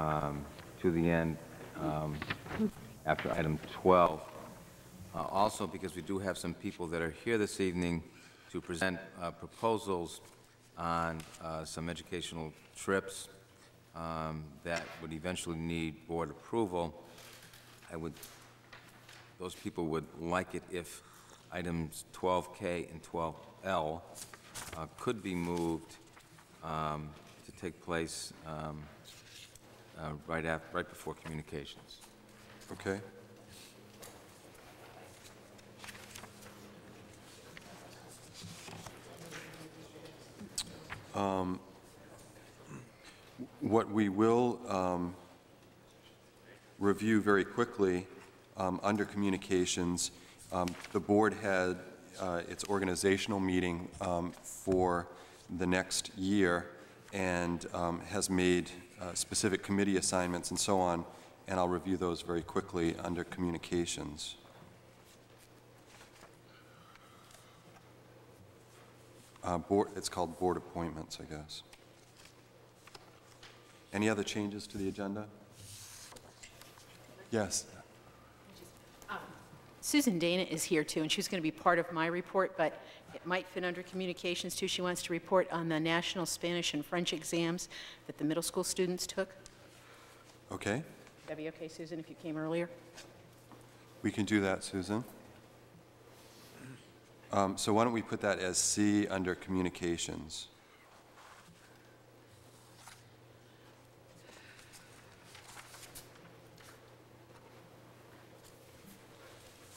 um, to the end um, after item 12. Uh, Also, because we do have some people that are here this evening to present uh, proposals on uh, some educational trips um, that would eventually need board approval, I would, those people would like it if items 12K and 12L uh, could be moved um, to take place um, uh, right af, right before communications. Okay. Um, What we will um, review very quickly, um, under communications, um, the board had uh, its organizational meeting um, for the next year and um, has made uh, specific committee assignments and so on, and I'll review those very quickly under communications. Uh, Board, it's called board appointments, I guess. Any other changes to the agenda? Yes, Susan Dana is here too, and she's going to be part of my report, but it might fit under communications too. She wants to report on the national Spanish and French exams that the middle school students took. okay, That'd be okay, Susan, if you came earlier? we can do that, Susan. Um, So why don't we put that as C under communications?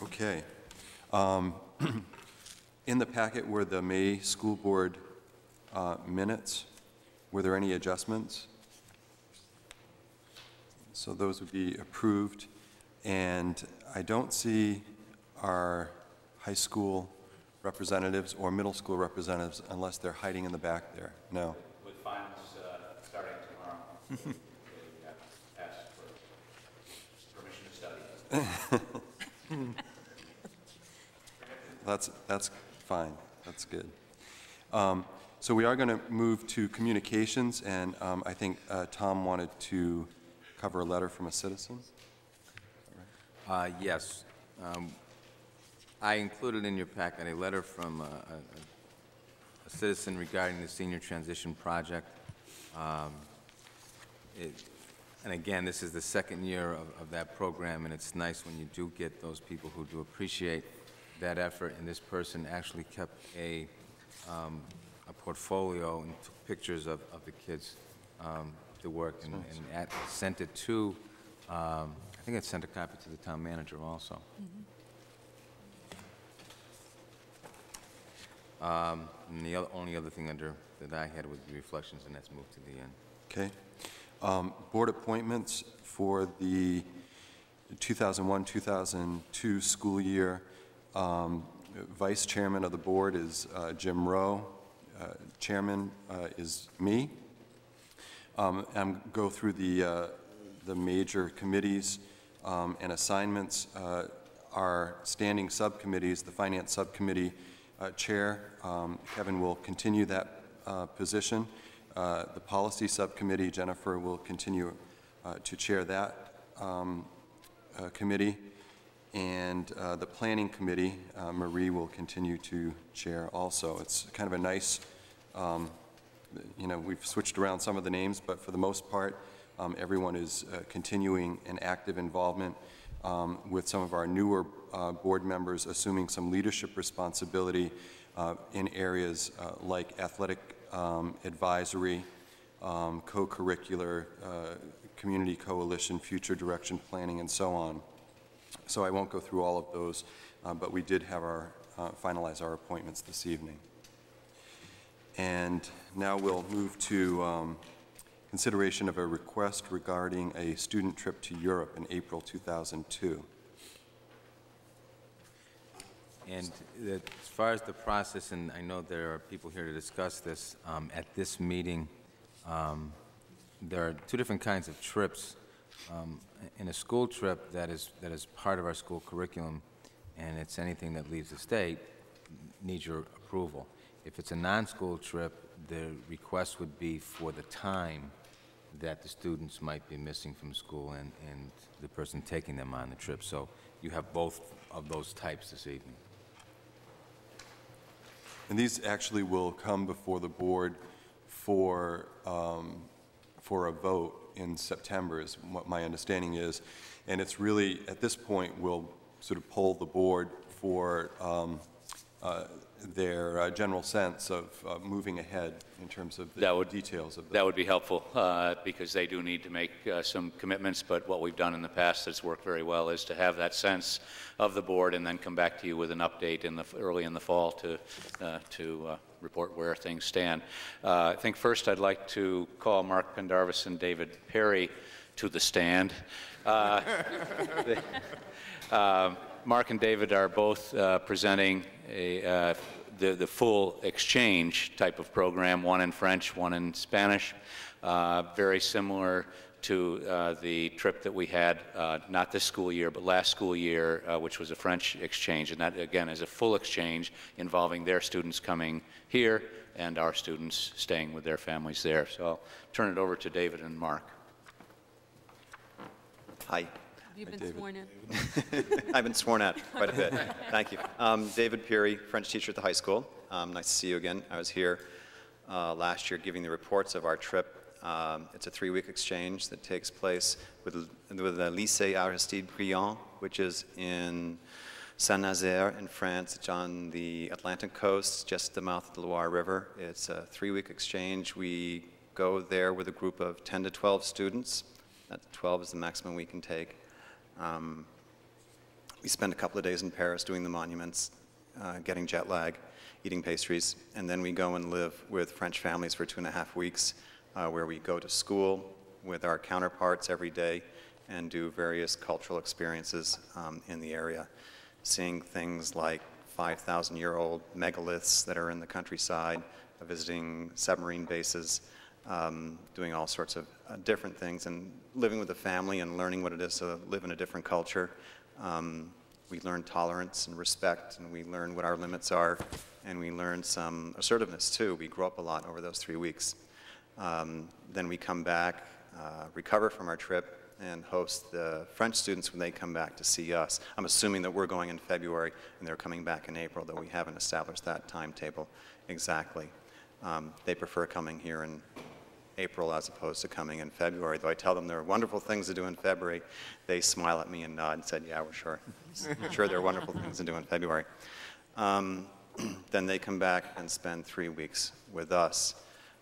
Okay. Um, In the packet were the May school board uh, minutes. Were there any adjustments? So those would be approved. And I don't see our high school representatives or middle school representatives unless they're hiding in the back there. No. with finals uh, starting tomorrow. They asked for permission to study. That's, that's fine. That's good. Um, So we are going to move to communications, and um, I think uh, Tom wanted to cover a letter from a citizen. Uh, Yes. Um, I included in your packet a letter from uh, a a- a citizen regarding the senior transition project. Um, it- And again, this is the second year of of that program, and it's nice when you do get those people who do appreciate that effort, and this person actually kept a um, a portfolio and took pictures of of the kids, um, the work, and and at- sent it to, um, I think I sent a copy to the town manager also. Um, And the oth- only other thing under, that I had was the reflections, and that's moved to the end. Okay. Um, Board appointments for the 2001-2002 school year. Um, Vice Chairman of the Board is uh, Jim Rowe. Uh, Chairman uh, is me. Um, I'm go through the, uh, the major committees um, and assignments. Uh, Our standing subcommittees, the Finance Subcommittee Chair, um, Kevin will continue that position. The Policy Subcommittee, Jennifer will continue to chair that um, committee. And uh, the Planning Committee, uh, Marie will continue to chair also. It's kind of a nice um, you know, we've switched around some of the names, but for the most part, um, everyone is uh, continuing an active involvement um, with some of our newer uh, board members assuming some leadership responsibility uh, in areas uh, like athletic um, advisory, um, co-curricular, community coalition, future direction planning, and so on. So I won't go through all of those, uh, but we did have our, uh, finalize our appointments this evening. And now we'll move to um, consideration of a request regarding a student trip to Europe in April 2002. And as far as the process, and I know there are people here to discuss this, um, at this meeting, um, there are two different kinds of trips. Um, In a school trip that is, that is part of our school curriculum, and it's anything that leaves the state, needs your approval. If it's a non-school trip, the request would be for the time that the students might be missing from school and, and the person taking them on the trip. So you have both of those types this evening. And these actually will come before the board for, um, for a vote in September, is what my understanding is. And it's really, at this point, we'll sort of poll the board for um, uh, their uh, general sense of uh, moving ahead in terms of the That would- details of the... That would be helpful, uh, because they do need to make uh, some commitments, but what we've done in the past that's worked very well is to have that sense of the board and then come back to you with an update in the, early in the fall to, uh, to uh, report where things stand. Uh, I think first I'd like to call Mark Pendarvis and David Perry to the stand. Uh, um, Mark and David are both uh, presenting a, uh, the, the full exchange type of program, one in French, one in Spanish, uh, very similar to uh, the trip that we had, uh, not this school year, but last school year, uh, which was a French exchange. And that, again, is a full exchange involving their students coming here and our students staying with their families there. So I'll turn it over to David and Mark. Hi. Have you been David. sworn in? I've been sworn at quite a bit. Thank you. Um, David Peary, French teacher at the high school. Um, nice to see you again. I was here uh, last year giving the reports of our trip. Um, it's a three-week exchange that takes place with, with the Lycée Aristide Briand, which is in Saint-Nazaire in France. It's on the Atlantic coast, just the mouth of the Loire River. It's a three-week exchange. We go there with a group of 10 to 12 students. That 12 is the maximum we can take. Um, we spend a couple of days in Paris doing the monuments, uh, getting jet lag, eating pastries, and then we go and live with French families for two and a half weeks, uh, where we go to school with our counterparts every day and do various cultural experiences um, in the area, seeing things like 5,000 year old megaliths that are in the countryside, visiting submarine bases, um, doing all sorts of uh, different things, and living with a family and learning what it is to live in a different culture. Um, we learn tolerance and respect, and we learn what our limits are, and we learn some assertiveness too. We grow up a lot over those three weeks. Um, then we come back, uh, recover from our trip, and host the French students when they come back to see us. I'm assuming that we're going in February and they're coming back in April, though we haven't established that timetable exactly. Um, they prefer coming here in April as opposed to coming in February. Though I tell them there are wonderful things to do in February, they smile at me and nod and said, "Yeah, we're sure. sure, there are wonderful things to do in February." Um, then they come back and spend three weeks with us.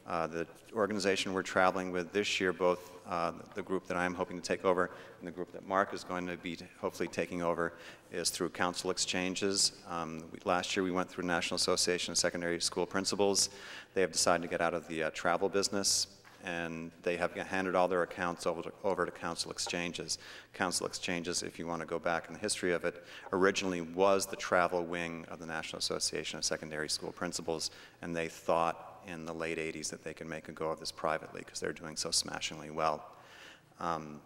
Uh, the organization we're traveling with this year, both uh, the group that I'm hoping to take over and the group that Mark is going to be hopefully taking over, is through council exchanges. Um, we, last year we went through National Association of Secondary School Principals. They have decided to get out of the uh, travel business and they have handed all their accounts over to, over to council exchanges. Council exchanges, if you want to go back in the history of it, originally was the travel wing of the National Association of Secondary School Principals, and they thought in the late 80s that they can make a go of this privately because they're doing so smashingly well. Um,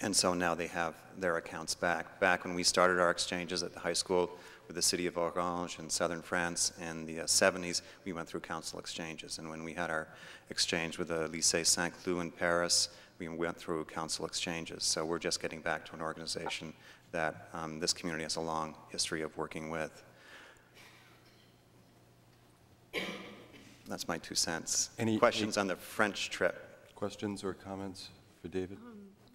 and so now they have their accounts back. Back when we started our exchanges at the high school with the city of Orange in southern France in the uh, 70s, we went through council exchanges. And when we had our exchange with the Lycée Saint-Cloud in Paris, we went through council exchanges. So we're just getting back to an organization that um, this community has a long history of working with. That's my two cents. Any- Questions on the French trip? Questions or comments for David?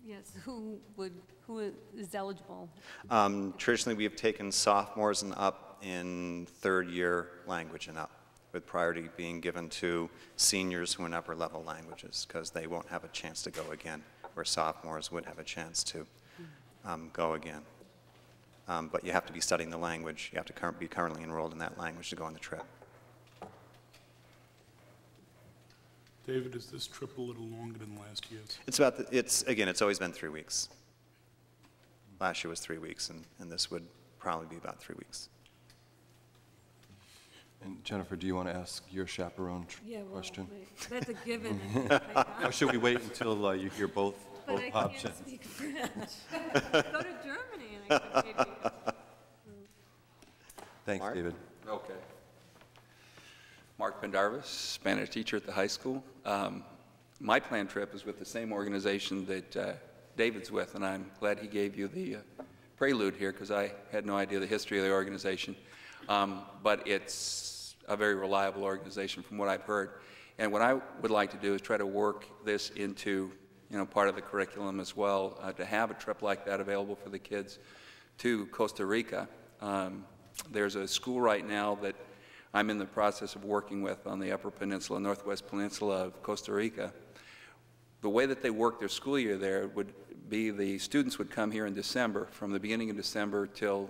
Yes, who would, who is eligible? Um, Traditionally, we have taken sophomores and up in third year language and up, with priority being given to seniors who are in upper level languages, because they won't have a chance to go again, where sophomores would have a chance to um, go again. Um, But you have to be studying the language, you have to cur- be currently enrolled in that language to go on the trip. David, is this trip a little longer than last year's? It's about, the- it's, again, it's always been three weeks. Last year was three weeks, and and this would probably be about three weeks. And Jennifer, do you want to ask your chaperone tr- Yeah, well, question? wait, That's a given. I think, I Or should we wait until uh, you hear both, But both I can't options? speak French. Go to Germany and I could maybe. Thanks, Mark? David. Okay. Mark Pendarvis, Spanish teacher at the high school. Um, my planned trip is with the same organization that uh, David's with, and I'm glad he gave you the uh, prelude here because I had no idea the history of the organization. Um, But it's a very reliable organization from what I've heard. And what I would like to do is try to work this into, you know, part of the curriculum as well, uh, to have a trip like that available for the kids to Costa Rica. Um, There's a school right now that I'm in the process of working with on the Upper Peninsula, Northwest Peninsula of Costa Rica. The way that they work their school year there would be the students would come here in December, from the beginning of December till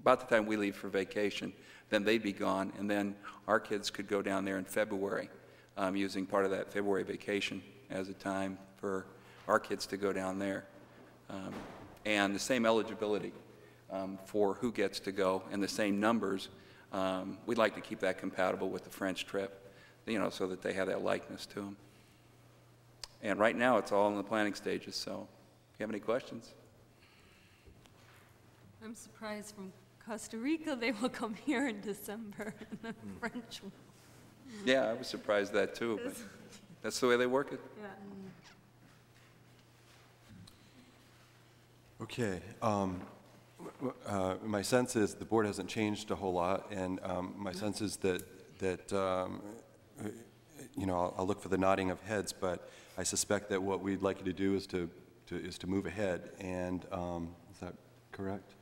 about the time we leave for vacation. Then they'd be gone, and then our kids could go down there in February, um, using part of that February vacation as a time for our kids to go down there. Um, and the same eligibility um, for who gets to go, and the same numbers. Um, we'd like to keep that compatible with the French trip, you know, so that they have that likeness to them. And right now, it's all in the planning stages, so if you have any questions? I'm surprised from Costa Rica, they will come here in December, and the French, will- Yeah, I was surprised that too, but that's the way they work it. yeah. Okay. um, w- uh, My sense is the board hasn't changed a whole lot, and um, my sense is that, that, um, uh, you know, I'll- I'll look for the nodding of heads, but I suspect that what we'd like you to do is to, to- is to move ahead, and, um, is that correct?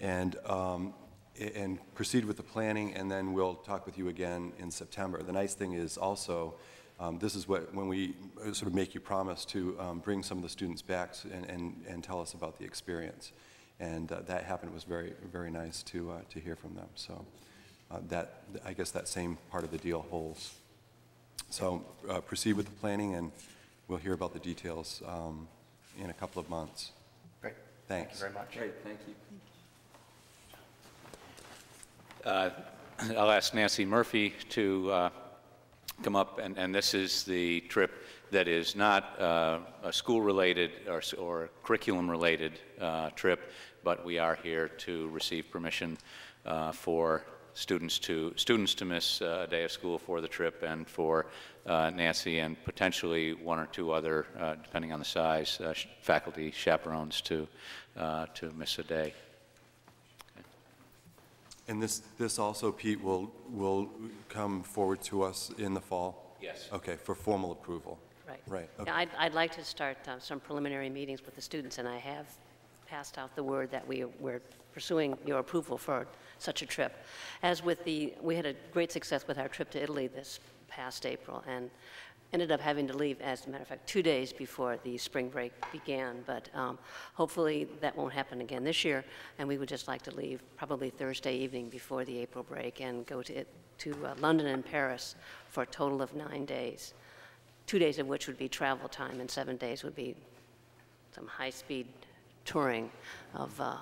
And, um, and proceed with the planning, and then we'll talk with you again in September. The nice thing is also, um, this is what, when we uh, sort of make you promise to um, bring some of the students back and, and, and tell us about the experience. And uh, that happened, it was very, very nice to, uh, to hear from them. So uh, that, I guess that same part of the deal holds. So uh, proceed with the planning, and we'll hear about the details um, in a couple of months. Great. Thanks. Thank you very much. Great, thank you. Uh, I'll ask Nancy Murphy to uh, come up, and, and this is the trip that is not uh, a school-related or, or curriculum-related uh, trip, but we are here to receive permission uh, for students to, students to miss uh, a day of school for the trip, and for uh, Nancy and potentially one or two other, uh, depending on the size, uh, sh- faculty chaperones to, uh, to miss a day. And this, this also, Pete, will, will come forward to us in the fall? Yes. Okay, for formal approval? Right. Right, okay. Yeah, I'd, I'd like to start uh, some preliminary meetings with the students, and I have passed out the word that we, we're pursuing your approval for such a trip. As with the, we had a great success with our trip to Italy this past April, and ended up having to leave, as a matter of fact, two days before the spring break began, but um, hopefully that won't happen again this year, and we would just like to leave probably Thursday evening before the April break and go to, it- to uh, London and Paris for a total of nine days two days of which would be travel time, and seven days would be some high-speed touring of uh,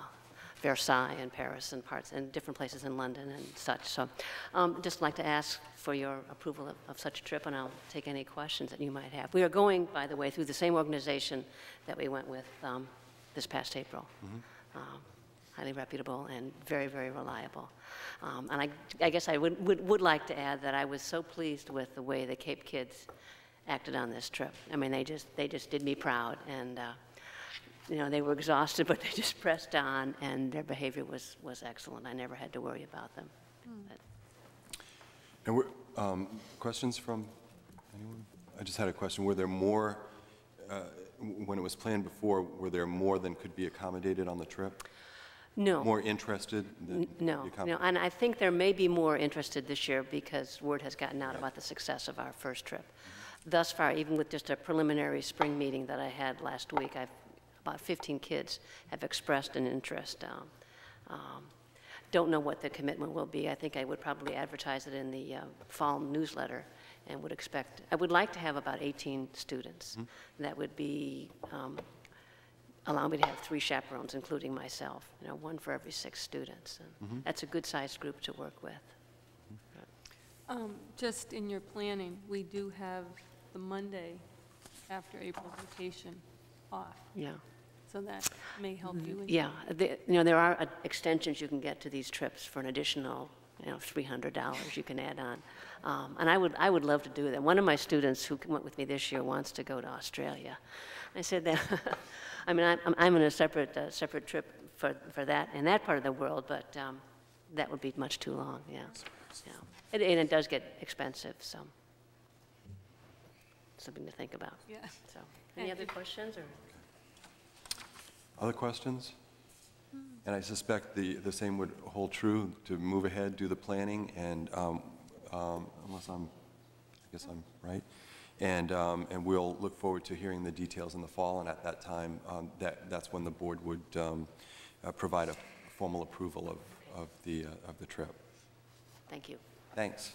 Versailles and Paris and parts, and different places in London and such. So um, just like to ask for your approval of, of such a trip, and I'll take any questions that you might have. We are going, by the way, through the same organization that we went with um, this past April. Um, highly reputable and very, very reliable. Um, And I, I guess I would, would, would like to add that I was so pleased with the way the Cape Kids acted on this trip. I mean, they just, they just did me proud, and, uh, you know, they were exhausted, but they just pressed on, and their behavior was, was excellent. I never had to worry about them. But- And we're, um, questions from anyone? I just had a question. Were there more, uh, when it was planned before, were there more than could be accommodated on the trip? No. More interested than? N- No, no, and I think there may be more interested this year because word has gotten out about the success of our first trip. Thus far, even with just a preliminary spring meeting that I had last week, I've, about 15 kids have expressed an interest. um, um, Don't know what the commitment will be. I think I would probably advertise it in the uh, fall newsletter and would expect, I would like to have about 18 students. That would be um, allow me to have three chaperones, including myself, you know, one for every six students. And That's a good-sized group to work with. Um, Just in your planning, we do have the Monday after April vacation off, Yeah. So that may help you. in- Yeah, the- you know, there are uh, extensions you can get to these trips for an additional you know, $300 you can add on. Um, And I would, I would love to do that. One of my students who went with me this year wants to go to Australia. I said that, I mean, I'm, I'm in a separate, uh, separate trip for, for that, in that part of the world, but um, that would be much too long, yeah. Yeah. And and it does get expensive, so, something to think about, Yeah. so. Any other questions, or? Other questions? And I suspect the, the same would hold true to move ahead, do the planning, and um, um, unless I'm, I guess I'm right, and, um, and we'll look forward to hearing the details in the fall, and at that time, um, that, that's when the board would um, uh, provide a formal approval of, of the, uh, of the trip. Thank you. Thanks.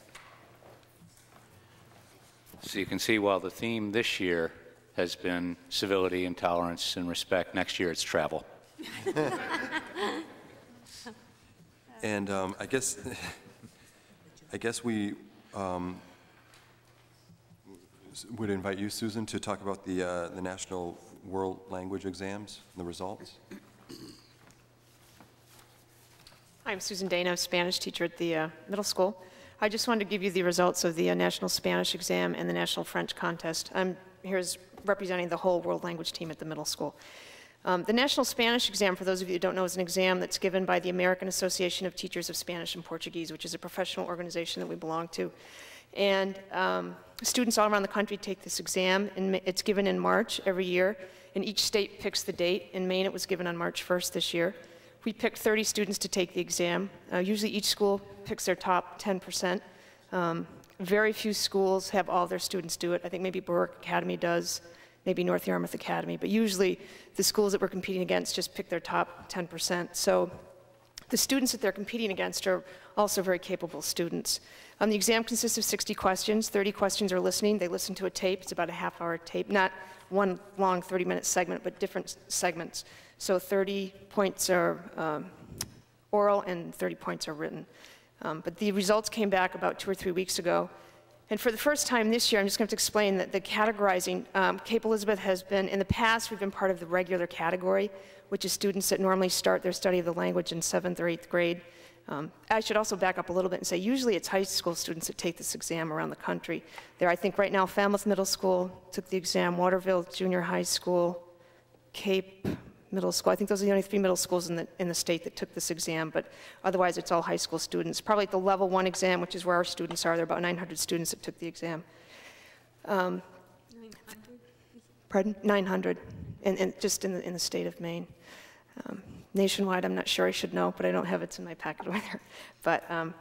So you can see while the theme this year has been civility and tolerance and respect, next year it's travel. And um, I guess, I guess we um, would invite you, Susan, to talk about the, uh, the National World Language Exams and the results. I'm Susan Dana, Spanish teacher at the uh, middle school. I just wanted to give you the results of the uh, National Spanish Exam and the National French Contest. I'm here as representing the whole world language team at the middle school. Um, the National Spanish Exam, for those of you who don't know, is an exam that's given by the American Association of Teachers of Spanish and Portuguese, which is a professional organization that we belong to. And um, students all around the country take this exam, and it's given in March every year, and each state picks the date. In Maine, it was given on March 1st this year. We picked 30 students to take the exam. Uh, usually, each school picks their top 10%. Um, very few schools have all their students do it. I think maybe Berwick Academy does, maybe North Yarmouth Academy, but usually the schools that we're competing against just pick their top 10%. So the students that they're competing against are also very capable students. Um, the exam consists of 60 questions. 30 questions are listening. They listen to a tape. It's about a half hour tape, not one long 30 minute segment, but different segments. So 30 points are um, oral and 30 points are written. Um, but the results came back about two or three weeks ago. And for the first time this year, I'm just going to explain that the categorizing, um, Cape Elizabeth has been, in the past, we've been part of the regular category, which is students that normally start their study of the language in seventh or eighth grade. Um, I should also back up a little bit and say usually it's high school students that take this exam around the country. There, I think right now, Falmouth Middle School took the exam, Waterville Junior High School, Cape Middle School. I think those are the only three middle schools in the, in the state that took this exam, but otherwise it's all high school students. Probably at the level one exam, which is where our students are, there are about 900 students that took the exam. Um, 900? Pardon? 900, and, just in the, in the state of Maine. Um, Nationwide, I'm not sure, I should know, but I don't have it in my packet over there. But um,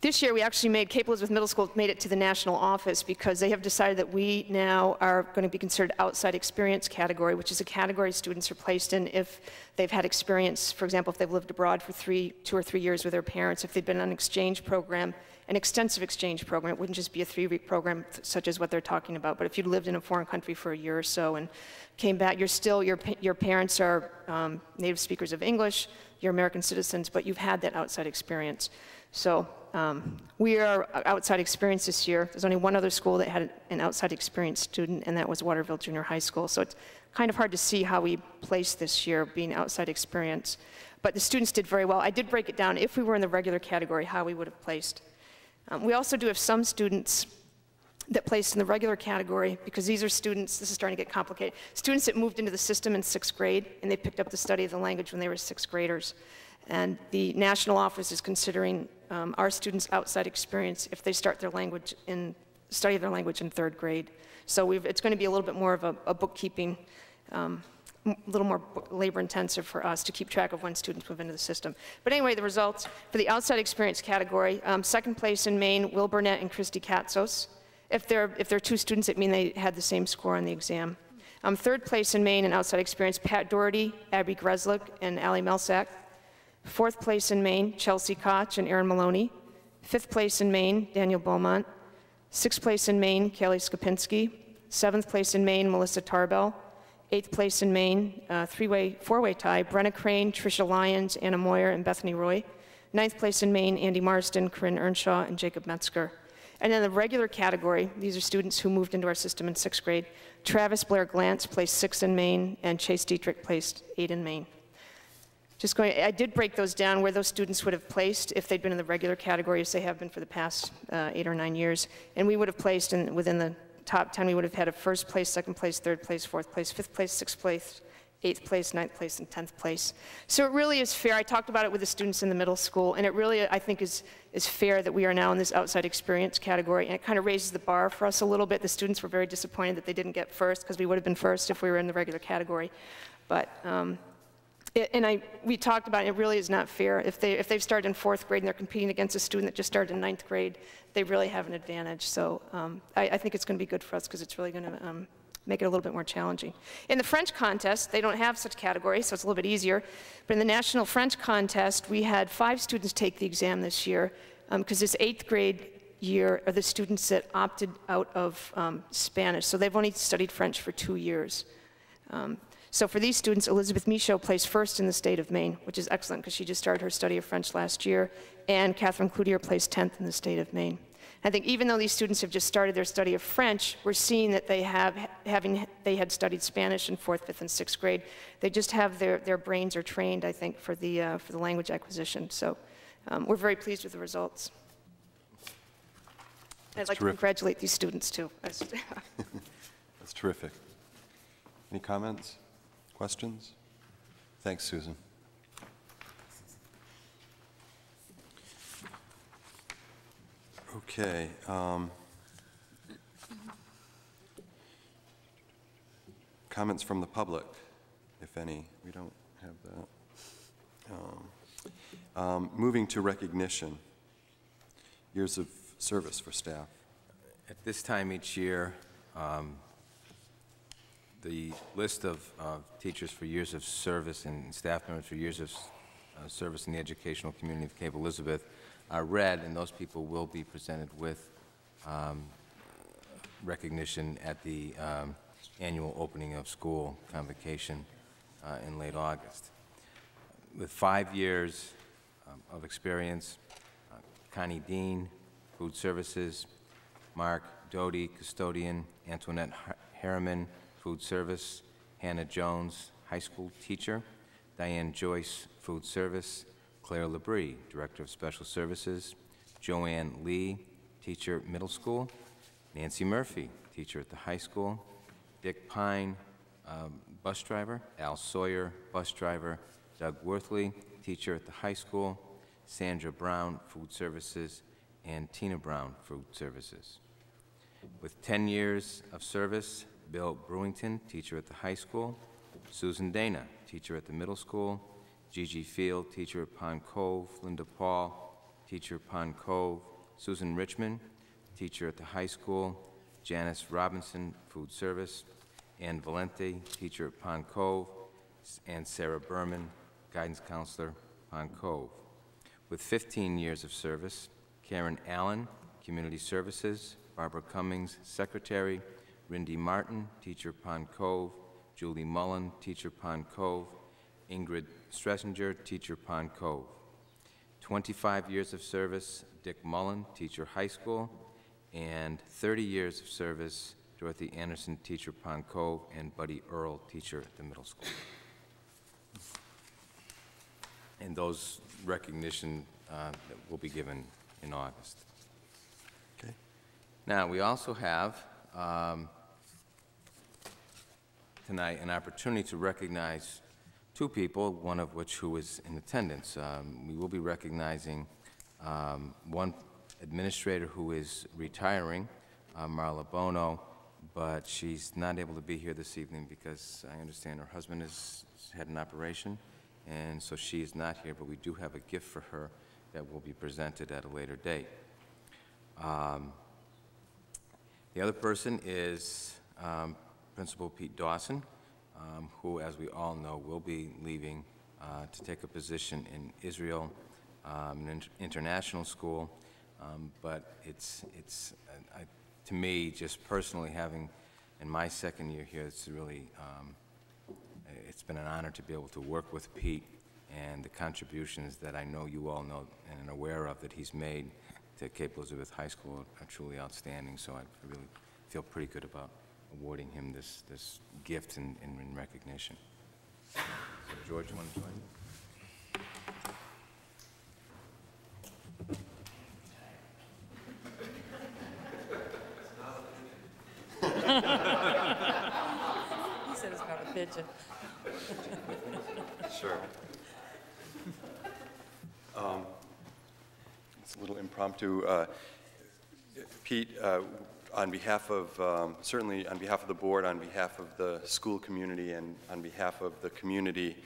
this year, we actually made, Cape Elizabeth Middle School made it to the national office because they have decided that we now are going to be considered outside experience category, which is a category students are placed in if they've had experience, for example, if they've lived abroad for three, two or three years with their parents, if they've been on an exchange program, an extensive exchange program. It wouldn't just be a three-week program such as what they're talking about, but if you lived in a foreign country for a year or so and came back, you're still, your, your parents are um, native speakers of English, you're American citizens, but you've had that outside experience. So um, we are outside experience this year. There's only one other school that had an outside experience student, and that was Waterville Junior High School. So it's kind of hard to see how we placed this year being outside experience. But the students did very well. I did break it down. If we were in the regular category, how we would have placed. Um, we also do have some students that placed in the regular category because these are students, this is starting to get complicated, students that moved into the system in sixth grade and they picked up the study of the language when they were sixth graders. And the national office is considering um, our students' outside experience if they start their language in, study their language in third grade. So we've, it's going to be a little bit more of a, a bookkeeping um, a little more labor intensive for us to keep track of when students move into the system. But anyway, the results for the outside experience category, um, second place in Maine, Will Burnett and Christy Katzos. If they're, if they're two students, it means they had the same score on the exam. Um, third place in Maine in outside experience, Pat Doherty, Abby Greslick, and Allie Melsack. Fourth place in Maine, Chelsea Koch and Aaron Maloney. Fifth place in Maine, Daniel Beaumont. Sixth place in Maine, Kelly Skopinski. Seventh place in Maine, Melissa Tarbell. Eighth place in Maine, uh, three-way, four-way tie, Brenna Crane, Tricia Lyons, Anna Moyer, and Bethany Roy. Ninth place in Maine, Andy Marsden, Corinne Earnshaw, and Jacob Metzger. And in the regular category, these are students who moved into our system in sixth grade. Travis Blair Glantz placed sixth in Maine, and Chase Dietrich placed eight in Maine. Just going, I did break those down where those students would have placed if they'd been in the regular category, as they have been for the past uh, eight or nine years. And we would have placed in, within the top 10, we would have had a first place, second place, third place, fourth place, fifth place, sixth place, eighth place, ninth place, and 10th place. So it really is fair. I talked about it with the students in the middle school, and it really, I think, is, is fair that we are now in this outside experience category, and it kind of raises the bar for us a little bit. The students were very disappointed that they didn't get first, because we would have been first if we were in the regular category. But um, it- And I, we talked about, it it really is not fair. If they, if they've started in fourth grade and they're competing against a student that just started in ninth grade, they really have an advantage. So um, I, I think it's going to be good for us because it's really going to make it a little bit more challenging. In the French contest, they don't have such categories, so it's a little bit easier. But in the National French Contest, we had five students take the exam this year because this eighth grade year are the students that opted out of um, Spanish. So they've only studied French for two years. Um, so for these students, Elizabeth Michaud placed first in the state of Maine, which is excellent because she just started her study of French last year, and Catherine Cloutier placed 10th in the state of Maine. I think even though these students have just started their study of French, we're seeing that they have, having they had studied Spanish in fourth, fifth, and sixth grade, they just have their, their brains are trained, I think, for the, uh, for the language acquisition. So um, we're very pleased with the results. I'd like to congratulate these students, too. That's terrific. Any comments, questions? Thanks, Susan. Okay. um, Comments from the public, if any. We don't have that. Um, um, Moving to recognition, years of service for staff. At this time each year, um, the list of uh, teachers for years of service and staff members for years of uh, service in the educational community of Cape Elizabeth are read, and those people will be presented with um, recognition at the um, annual opening of school convocation uh, in late August. With five years um, of experience, uh, Connie Dean, Food Services, Mark Doty, custodian, Antoinette Harriman, food service, Hannah Jones, high school teacher, Diane Joyce, food service, Claire Labrie, director of special services, Joanne Lee, teacher, middle school, Nancy Murphy, teacher at the high school, Dick Pine, um, bus driver, Al Sawyer, bus driver, Doug Worthley, teacher at the high school, Sandra Brown, food services, and Tina Brown, food services. With 10 years of service, Bill Brewington, teacher at the high school, Susan Dana, teacher at the middle school, Gigi Field, teacher at Pond Cove, Linda Paul, teacher at Pond Cove, Susan Richmond, teacher at the high school, Janice Robinson, food service, Ann Valente, teacher at Pond Cove, and Sarah Berman, guidance counselor, Pond Cove. With 15 years of service, Karen Allen, Community Services, Barbara Cummings, Secretary, Rindy Martin, Teacher Pond Cove, Julie Mullen, Teacher Pond Cove, Ingrid Stressinger, Teacher Pond Cove. 25 years of service, Dick Mullen, Teacher High School, and 30 years of service, Dorothy Anderson, Teacher Pond Cove, and Buddy Earl, Teacher at the middle school. And those recognition uh, will be given in August. Okay. Now, we also have um, tonight an opportunity to recognize two people, one of which who is in attendance. Um, We will be recognizing um, one administrator who is retiring, uh, Marla Bono, but she's not able to be here this evening because I understand her husband has had an operation, and so she is not here, but we do have a gift for her that will be presented at a later date. Um, The other person is um, Principal Pete Dawson, um, who, as we all know, will be leaving uh, to take a position in Israel, um, an inter- international school. Um, But it's, it's, uh, I- to me, just personally, having, in my second year here, it's really, um, it's been an honor to be able to work with Pete and the contributions that I know you all know and are aware of that he's made to Cape Elizabeth High School are truly outstanding, so I really feel pretty good about awarding him this, this gift in, in, in recognition. So George, you want to join? he said it's about a pigeon. sure. Um, it's a little impromptu. Uh, Pete, uh, on behalf of, um, certainly on behalf of the board, on behalf of the school community, and on behalf of the community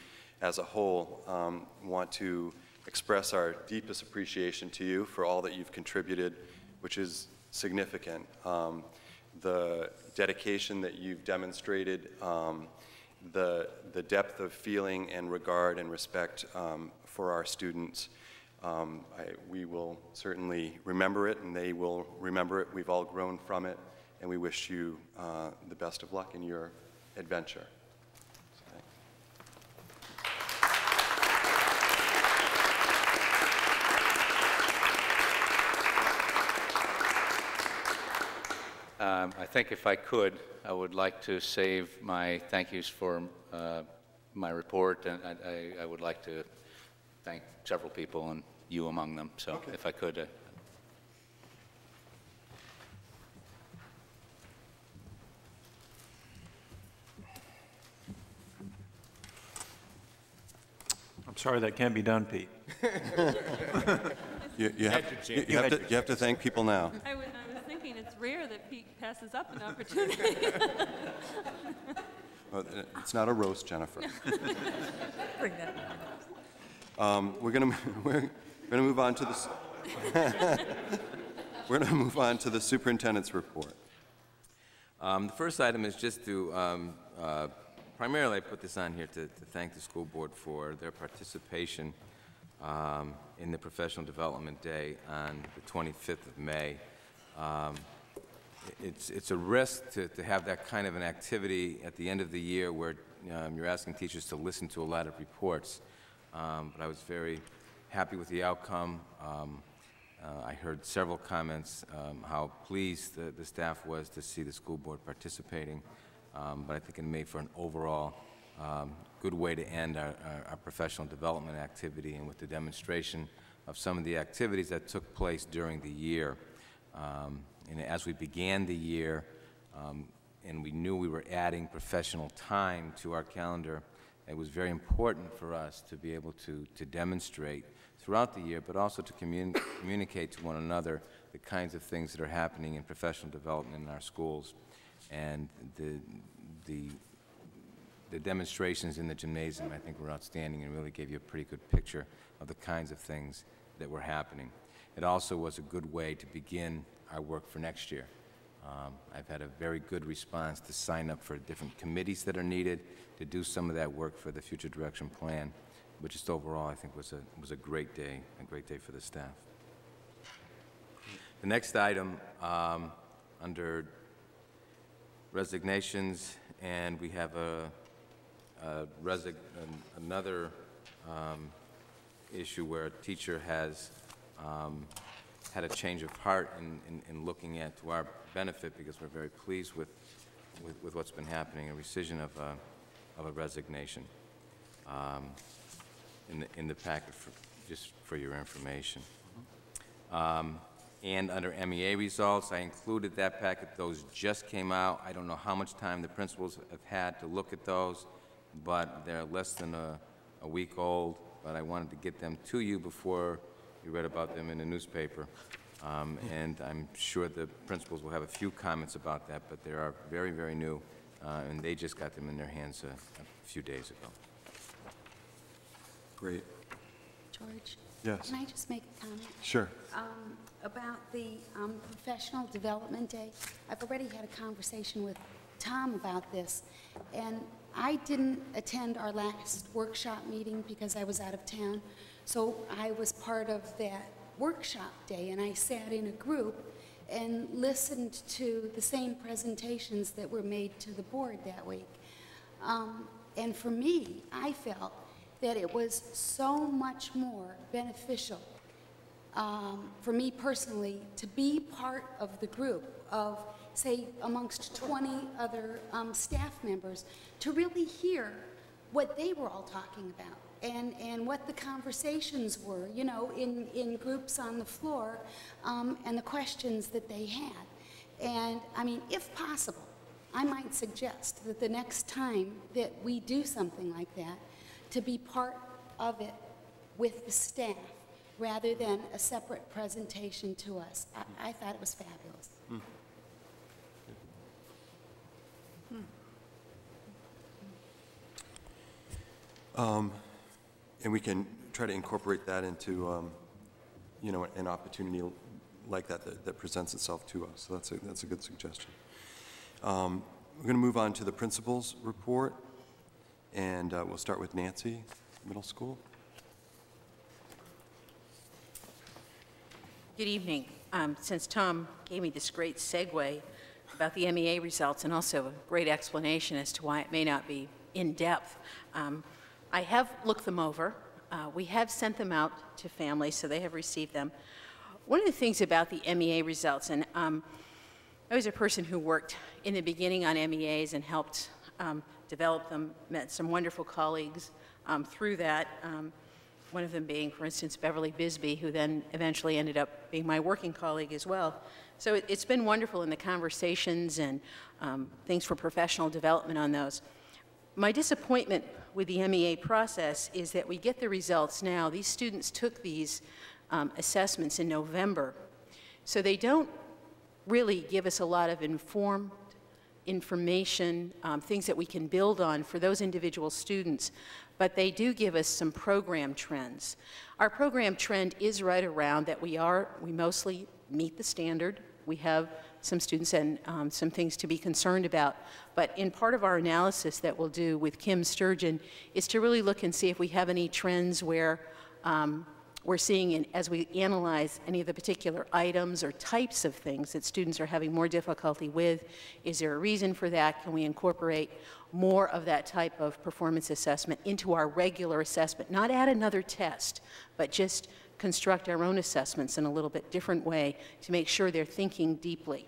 as a whole, um, want to express our deepest appreciation to you for all that you've contributed, which is significant. Um, The dedication that you've demonstrated, um, the, the depth of feeling and regard and respect um, for our students. Um, I, we will certainly remember it, and they will remember it. We've all grown from it, and we wish you uh, the best of luck in your adventure. Um, I think if I could, I would like to save my thank yous for uh, my report, and I- I I would like to thank several people, and you among them, so if I could. uh, I'm sorry that can't be done, Pete. You, you have, you you have to, you have to thank people now. I was, I was thinking it's rare that Pete passes up an opportunity. Well, uh, It's not a roast, Jennifer. Bring that. Um, We're going to, we're going to move on to the, we're going to move on to the superintendent's report. Um, The first item is just to, um, uh, primarily, I put this on here to to thank the school board for their participation um, in the Professional Development Day on the 25th of May. Um, It's, it's a risk to, to have that kind of an activity at the end of the year where um, you're asking teachers to listen to a lot of reports. Um, But I was very happy with the outcome. Um, uh, I heard several comments, um, how pleased the, the staff was to see the school board participating. Um, But I think it made for an overall um, good way to end our, our- our professional development activity and with the demonstration of some of the activities that took place during the year. Um, And as we began the year, um, and we knew we were adding professional time to our calendar, it was very important for us to be able to, to demonstrate throughout the year, but also to commun- communicate to one another the kinds of things that are happening in professional development in our schools. And the, the, the demonstrations in the gymnasium, I think, were outstanding and really gave you a pretty good picture of the kinds of things that were happening. It also was a good way to begin our work for next year. Um, I've had a very good response to sign up for different committees that are needed to do some of that work for the future direction plan, but just overall, I think was a, was a great day, a great day for the staff. The next item, um, under resignations, and we have a, a another um, issue where a teacher has um, had a change of heart in, in, in looking at, to our benefit, because we're very pleased with, with, with what's been happening, a rescission of a, of a resignation um, in the, in the packet, for, just for your information. Um, And under MEA results, I included that packet, those just came out. I don't know how much time the principals have had to look at those, but they're less than a, a week old, but I wanted to get them to you before you read about them in the newspaper. Um, And I'm sure the principals will have a few comments about that, but they are very, very new, uh, and they just got them in their hands a, a few days ago. Great. George? Yes. Can I just make a comment? Sure. Um, About the um, Professional Development Day, I've already had a conversation with Tom about this, and I didn't attend our last workshop meeting because I was out of town, so I was part of that workshop day, and I sat in a group and listened to the same presentations that were made to the board that week. Um, And for me, I felt that it was so much more beneficial um, for me personally, to be part of the group of, say, amongst 20 other um, staff members, to really hear what they were all talking about and, and what the conversations were, you know, in, in groups on the floor, um, and the questions that they had. And, I mean, if possible, I might suggest that the next time that we do something like that, to be part of it with the staff, rather than a separate presentation to us. I, I thought it was fabulous. Um, And we can try to incorporate that into, um, you know, an opportunity like that that that presents itself to us. So that's a, that's a good suggestion. Um, We're going to move on to the principal's report, and uh, we'll start with Nancy, middle school. Good evening. Um, Since Tom gave me this great segue about the MEA results and also a great explanation as to why it may not be in-depth, um, I have looked them over. Uh, We have sent them out to families, so they have received them. One of the things about the MEA results, and um, I was a person who worked in the beginning on MEAs and helped um, develop them, met some wonderful colleagues um, through that. Um, one of them being, for instance, Beverly Bisbee, who then eventually ended up being my working colleague as well. So it, has been wonderful in the conversations and um, things for professional development on those. My disappointment with the MEA process is that we get the results now. These students took these um, assessments in November, so they don't really give us a lot of informed information, um, things that we can build on for those individual students, but they do give us some program trends. Our program trend is right around that we are, we mostly meet the standard. We have some students and um, some things to be concerned about. But in part of our analysis that we'll do with Kim Sturgeon is to really look and see if we have any trends where um, we're seeing in, as we analyze any of the particular items or types of things that students are having more difficulty with. Is there a reason for that? Can we incorporate more of that type of performance assessment into our regular assessment? Not add another test, but just construct our own assessments in a little bit different way to make sure they're thinking deeply.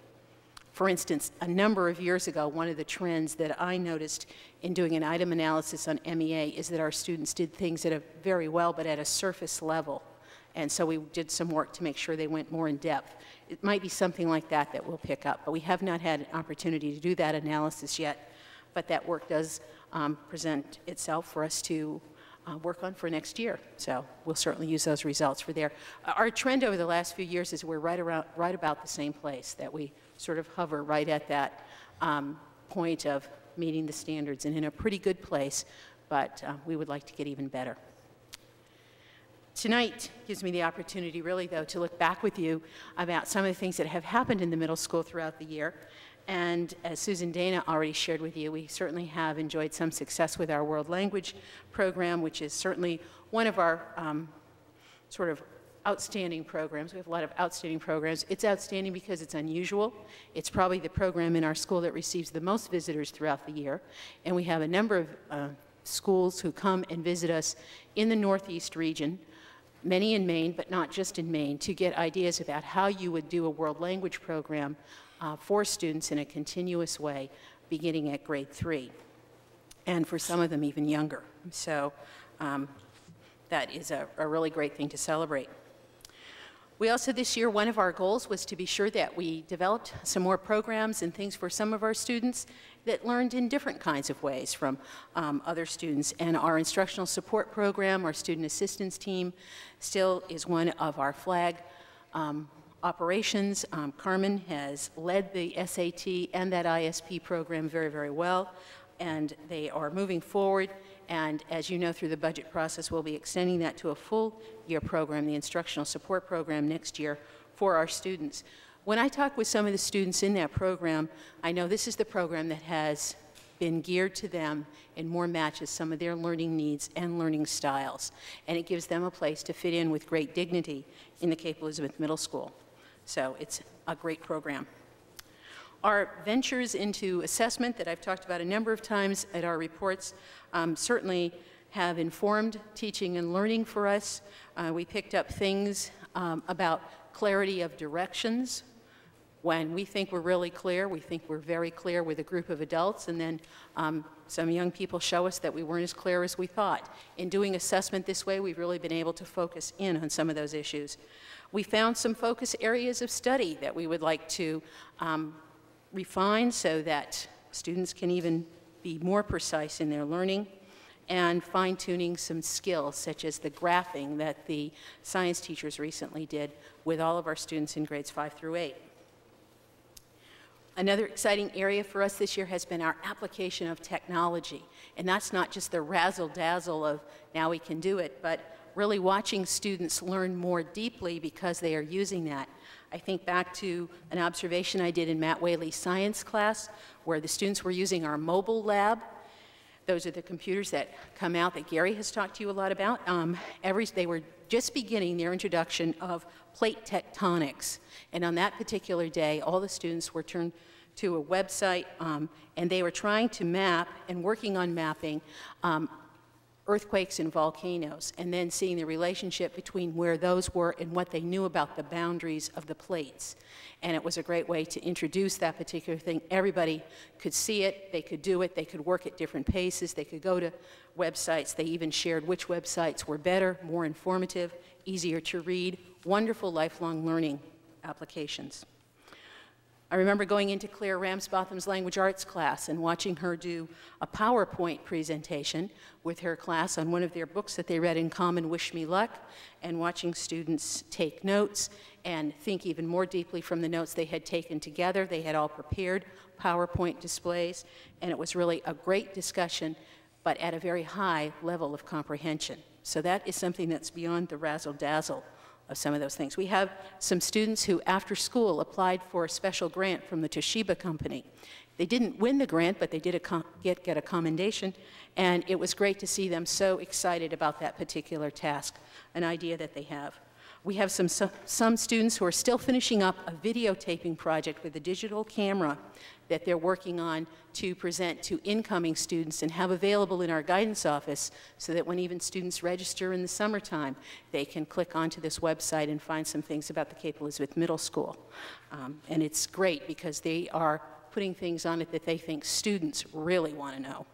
For instance, a number of years ago, one of the trends that I noticed in doing an item analysis on MEA is that our students did things at a very well, but at a surface level. And so we did some work to make sure they went more in depth. It might be something like that that we'll pick up, but we have not had an opportunity to do that analysis yet. But that work does um, present itself for us to uh, work on for next year. So we'll certainly use those results for there. Our trend over the last few years is we're right around, right about the same place that we sort of hover right at that um, point of meeting the standards and in a pretty good place, but uh, we would like to get even better. Tonight gives me the opportunity, really, though, to look back with you about some of the things that have happened in the middle school throughout the year. And as Susan Dana already shared with you, we certainly have enjoyed some success with our world language program, which is certainly one of our um, sort of outstanding programs. We have a lot of outstanding programs. It's outstanding because it's unusual. It's probably the program in our school that receives the most visitors throughout the year. And we have a number of uh, schools who come and visit us in the Northeast region, many in Maine, but not just in Maine, to get ideas about how you would do a world language program uh, for students in a continuous way, beginning at grade three, and for some of them even younger. So um, that is a, a really great thing to celebrate. We also, this year, one of our goals was to be sure that we developed some more programs and things for some of our students that learned in different kinds of ways from um, other students. And our instructional support program, our student assistance team, still is one of our flag um, operations. Um, Carmen has led the SAT and that ISP program very, very well, and they are moving forward. And as you know, through the budget process, we'll be extending that to a full year program, the instructional support program next year for our students. When I talk with some of the students in that program, I know this is the program that has been geared to them and more matches some of their learning needs and learning styles. And it gives them a place to fit in with great dignity in the Cape Elizabeth Middle School. So it's a great program. Our ventures into assessment that I've talked about a number of times at our reports um, certainly have informed teaching and learning for us. Uh, we picked up things um, about clarity of directions. When we think we're really clear, we think we're very clear with a group of adults, and then um, some young people show us that we weren't as clear as we thought. In doing assessment this way, we've really been able to focus in on some of those issues. We found some focus areas of study that we would like to um, refine so that Students can even be more precise in their learning and fine-tuning some skills, such as the graphing that the science teachers recently did with all of our students in grades 5 through 8. Another exciting area for us this year has been our application of technology. And that's not just the razzle dazzle of now we can do it, but really watching students learn more deeply because they are using that. I think back to an observation I did in Matt Whaley's science class where the students were using our mobile lab. Those are the computers that come out that Gary has talked to you a lot about. Um, every, they were just beginning their introduction of plate tectonics. And on that particular day, all the students were turned to a website um, and they were trying to map and working on mapping um, earthquakes and volcanoes, and then seeing the relationship between where those were and what they knew about the boundaries of the plates. And it was a great way to introduce that particular thing. Everybody could see it, they could do it, they could work at different paces, they could go to websites. They even shared which websites were better, more informative, easier to read, wonderful lifelong learning applications. I remember going into Claire Ramsbotham's language arts class and watching her do a PowerPoint presentation with her class on one of their books that they read in common, Wish Me Luck, and watching students take notes and think even more deeply from the notes they had taken together. They had all prepared PowerPoint displays, and it was really a great discussion, but at a very high level of comprehension. So that is something that's beyond the razzle dazzle of some of those things. We have some students who, after school, applied for a special grant from the Toshiba company. They didn't win the grant, but they did get, get a commendation, and it was great to see them so excited about that particular task, an idea that they have. We have some, some students who are still finishing up a videotaping project with a digital camera that they're working on to present to incoming students and have available in our guidance office so that when even students register in the summertime, they can click onto this website and find some things about the Cape Elizabeth Middle School. Um, and it's great because they are putting things on it that they think students really want to know.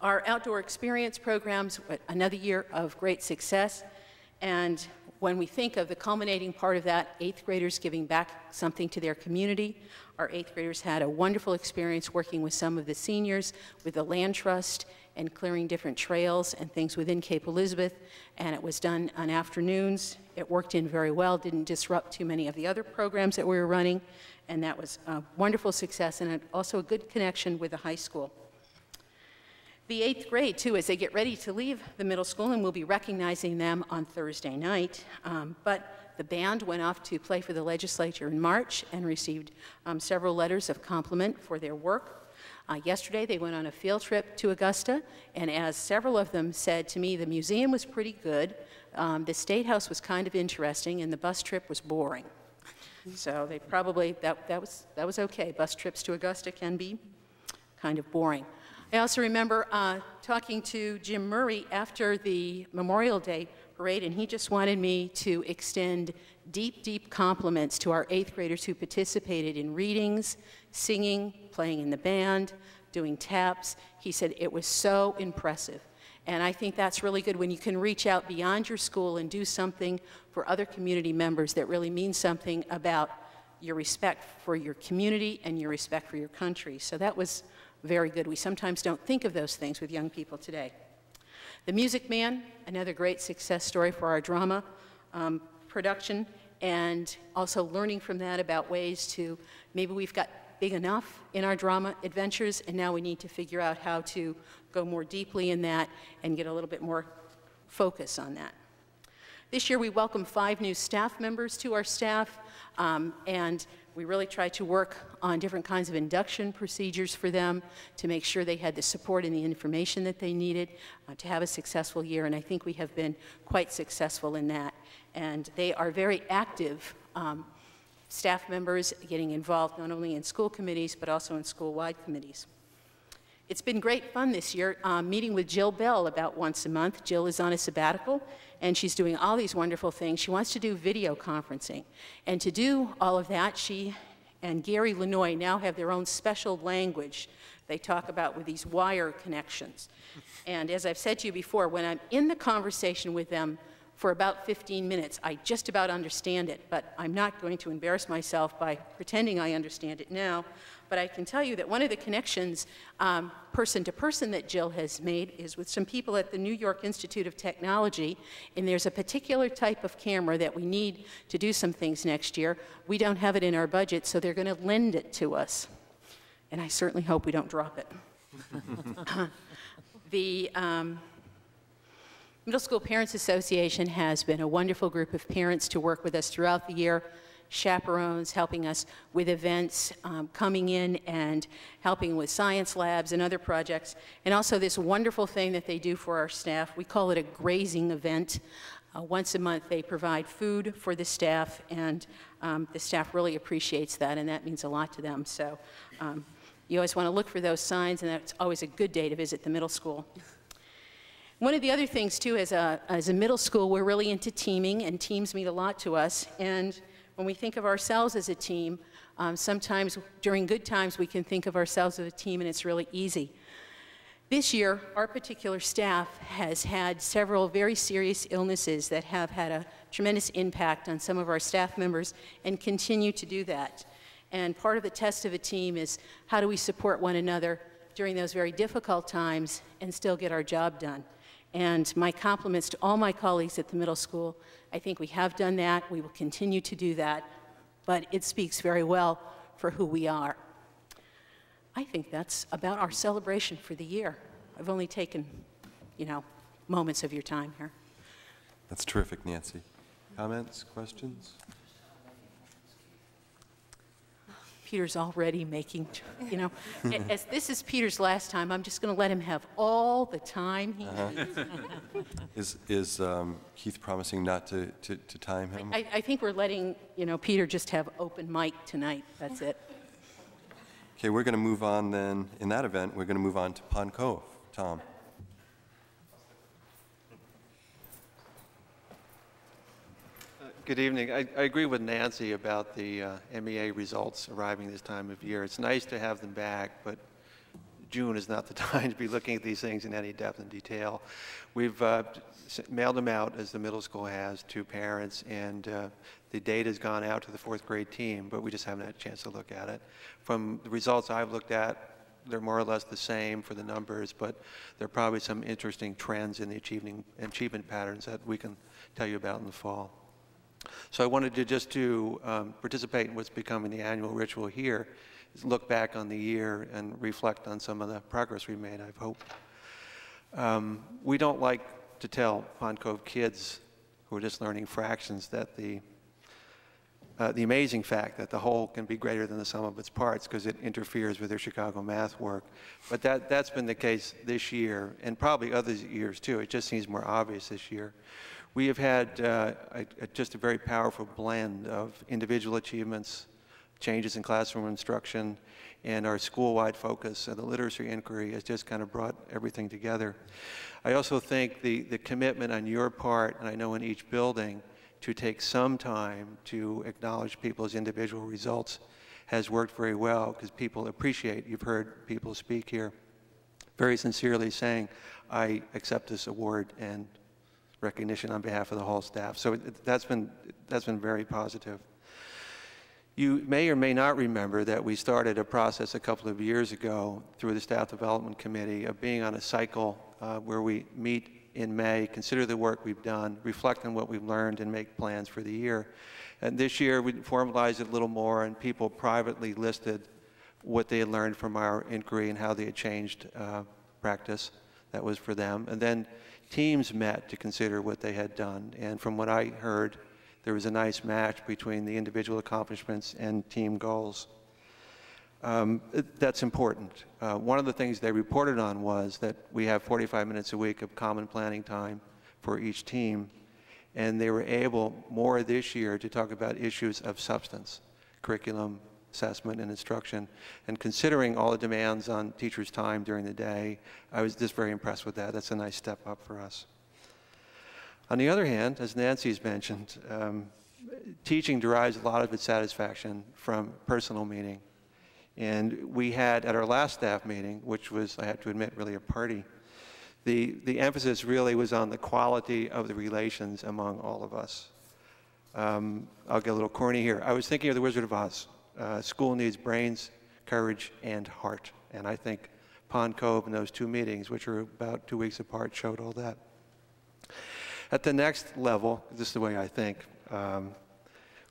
Our outdoor experience programs, another year of great success. And when we think of the culminating part of that, eighth graders giving back something to their community, our eighth graders had a wonderful experience working with some of the seniors with the land trust and clearing different trails and things within Cape Elizabeth. And it was done on afternoons. It worked in very well, didn't disrupt too many of the other programs that we were running. And that was a wonderful success and also a good connection with the high school the eighth grade, too, as they get ready to leave the middle school, and we'll be recognizing them on Thursday night. Um, but the band went off to play for the legislature in March and received um, several letters of compliment for their work. Uh, yesterday, they went on a field trip to Augusta, and as several of them said to me, the museum was pretty good, um, the State House was kind of interesting, and the bus trip was boring. So they probably, that, that, was, that was okay. Bus trips to Augusta can be kind of boring. I also remember uh, talking to Jim Murray after the Memorial Day parade, and he just wanted me to extend deep, deep compliments to our eighth graders who participated in readings, singing, playing in the band, doing taps. He said it was so impressive. And I think that's really good when you can reach out beyond your school and do something for other community members that really means something about your respect for your community and your respect for your country. So that was very good. We sometimes don't think of those things with young people today. The Music Man, another great success story for our drama um, production, and also learning from that about ways to maybe we've got big enough in our drama adventures, and now we need to figure out how to go more deeply in that and get a little bit more focus on that. This year, we welcome five new staff members to our staff, um, and we really tried to work on different kinds of induction procedures for them to make sure they had the support and the information that they needed uh, to have a successful year, and I think we have been quite successful in that. And they are very active um, staff members getting involved not only in school committees but also in school-wide committees. It's been great fun this year, um, meeting with Jill Bell about once a month. Jill is on a sabbatical, and she's doing all these wonderful things. She wants to do video conferencing. And to do all of that, she and Gary Lanoy now have their own special language they talk about with these wire connections. And as I've said to you before, when I'm in the conversation with them for about 15 minutes, I just about understand it, but I'm not going to embarrass myself by pretending I understand it now But I can tell you that one of the connections, um, person to person, that Jill has made is with some people at the New York Institute of Technology, and there's a particular type of camera that we need to do some things next year. We don't have it in our budget, so they're going to lend it to us. And I certainly hope we don't drop it. the um, Middle School Parents Association has been a wonderful group of parents to work with us throughout the year chaperones, helping us with events, um, coming in and helping with science labs and other projects, and also this wonderful thing that they do for our staff. We call it a grazing event. Uh, once a month, they provide food for the staff, and um, the staff really appreciates that, and that means a lot to them. So um, you always want to look for those signs, and that's always a good day to visit the middle school. One of the other things, too, as a, as a middle school, we're really into teaming, and teams mean a lot to us. And when we think of ourselves as a team, um, sometimes during good times we can think of ourselves as a team and it's really easy. This year, our particular staff has had several very serious illnesses that have had a tremendous impact on some of our staff members and continue to do that. And part of the test of a team is how do we support one another during those very difficult times and still get our job done. And my compliments to all my colleagues at the middle school. I think we have done that. We will continue to do that. But it speaks very well for who we are. I think that's about our celebration for the year. I've only taken, you know, moments of your time here. That's terrific, Nancy. Comments, questions? Peter's already making, you know, as this is Peter's last time, I'm just going to let him have all the time he Uh-huh. needs. Is, is um, Keith promising not to, to, to time him? I, I think we're letting, you know, Peter just have open mic tonight. That's it. Okay, we're going to move on then, in that event, we're going to move on to Pond Cove. Tom? Good evening. I, I agree with Nancy about the uh, MEA results arriving this time of year. It's nice to have them back, but June is not the time to be looking at these things in any depth and detail. We've uh, mailed them out, as the middle school has, to parents, and uh, the data's gone out to the fourth grade team, but we just haven't had a chance to look at it. From the results I've looked at, they're more or less the same for the numbers, but there are probably some interesting trends in the achieving, achievement patterns that we can tell you about in the fall. So I wanted to just to um, participate in what's becoming the annual ritual here, look back on the year and reflect on some of the progress we made, I hope. Um, we don't like to tell Pond Cove kids who are just learning fractions that the uh, the amazing fact that the whole can be greater than the sum of its parts because it interferes with their Chicago math work. But that, that's been the case this year and probably other years too. It just seems more obvious this year. We have had uh, a, a, just a very powerful blend of individual achievements, changes in classroom instruction, and our school-wide focus. And the literacy inquiry has just kind of brought everything together. I also think the, the commitment on your part, and I know in each building, to take some time to acknowledge people's individual results has worked very well because people appreciate, you've heard people speak here very sincerely saying, I accept this award and recognition on behalf of the whole staff. So it, that's, been, that's been very positive. You may or may not remember that we started a process a couple of years ago through the Staff Development Committee of being on a cycle uh, where we meet in May, consider the work we've done, reflect on what we've learned, and make plans for the year. And this year, we formalized it a little more, and people privately listed what they had learned from our inquiry and how they had changed uh, practice. That was for them. And then teams met to consider what they had done. And from what I heard, there was a nice match between the individual accomplishments and team goals. Um, that's important. Uh, one of the things they reported on was that we have 45 minutes a week of common planning time for each team, and they were able more this year to talk about issues of substance, curriculum, assessment, and instruction. And considering all the demands on teachers' time during the day, I was just very impressed with that. That's a nice step up for us. On the other hand, as Nancy's mentioned, um, teaching derives a lot of its satisfaction from personal meaning. And we had at our last staff meeting, which was, I have to admit, really a party, the, the emphasis really was on the quality of the relations among all of us. Um, I'll get a little corny here. I was thinking of The Wizard of Oz. Uh, school needs brains, courage, and heart. And I think Pond Cove and those two meetings, which are about two weeks apart, showed all that. At the next level, this is the way I think, um,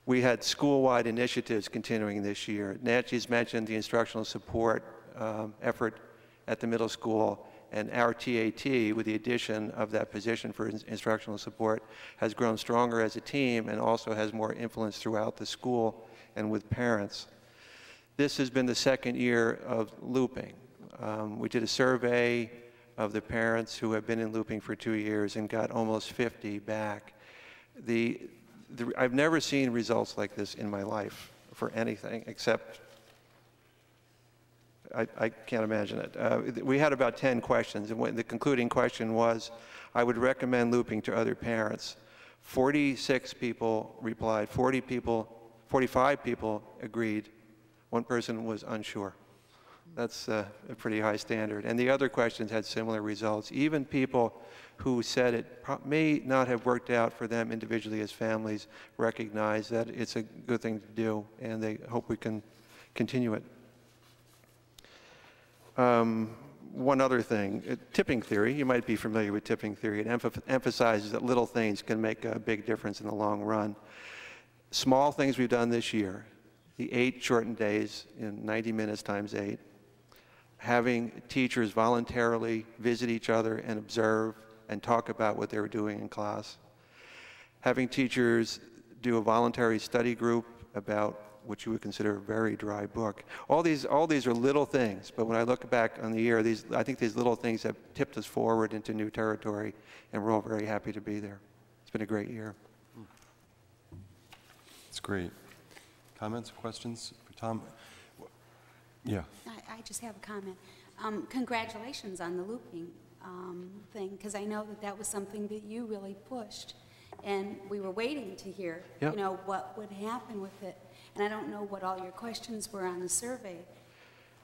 we had school-wide initiatives continuing this year. Nancy's mentioned the instructional support um, effort at the middle school, and our TAT, with the addition of that position for ins- instructional support, has grown stronger as a team and also has more influence throughout the school and with parents. This has been the second year of looping. Um, we did a survey of the parents who have been in looping for two years and got almost 50 back. The, the, I've never seen results like this in my life for anything except I, I can't imagine it. Uh, we had about 10 questions, and the concluding question was, I would recommend looping to other parents. 46 people replied, 40 people, 45 people agreed, one person was unsure. That's uh, a pretty high standard. And the other questions had similar results. Even people who said it may not have worked out for them individually as families recognize that it's a good thing to do, and they hope we can continue it. Um, one other thing, uh, tipping theory, you might be familiar with tipping theory. It emph- emphasizes that little things can make a big difference in the long run. Small things we've done this year, the eight shortened days in 90 minutes times eight, having teachers voluntarily visit each other and observe and talk about what they were doing in class, having teachers do a voluntary study group about what you would consider a very dry book. All these, all these are little things, but when I look back on the year, these, I think these little things have tipped us forward into new territory, and we're all very happy to be there. It's been a great year. It's great. Comments, questions for Tom? Yeah. I, I just have a comment. Um, Congratulations on the looping um, thing, because I know that that was something that you really pushed. And we were waiting to hear, you know, what would happen with it. And I don't know what all your questions were on the survey,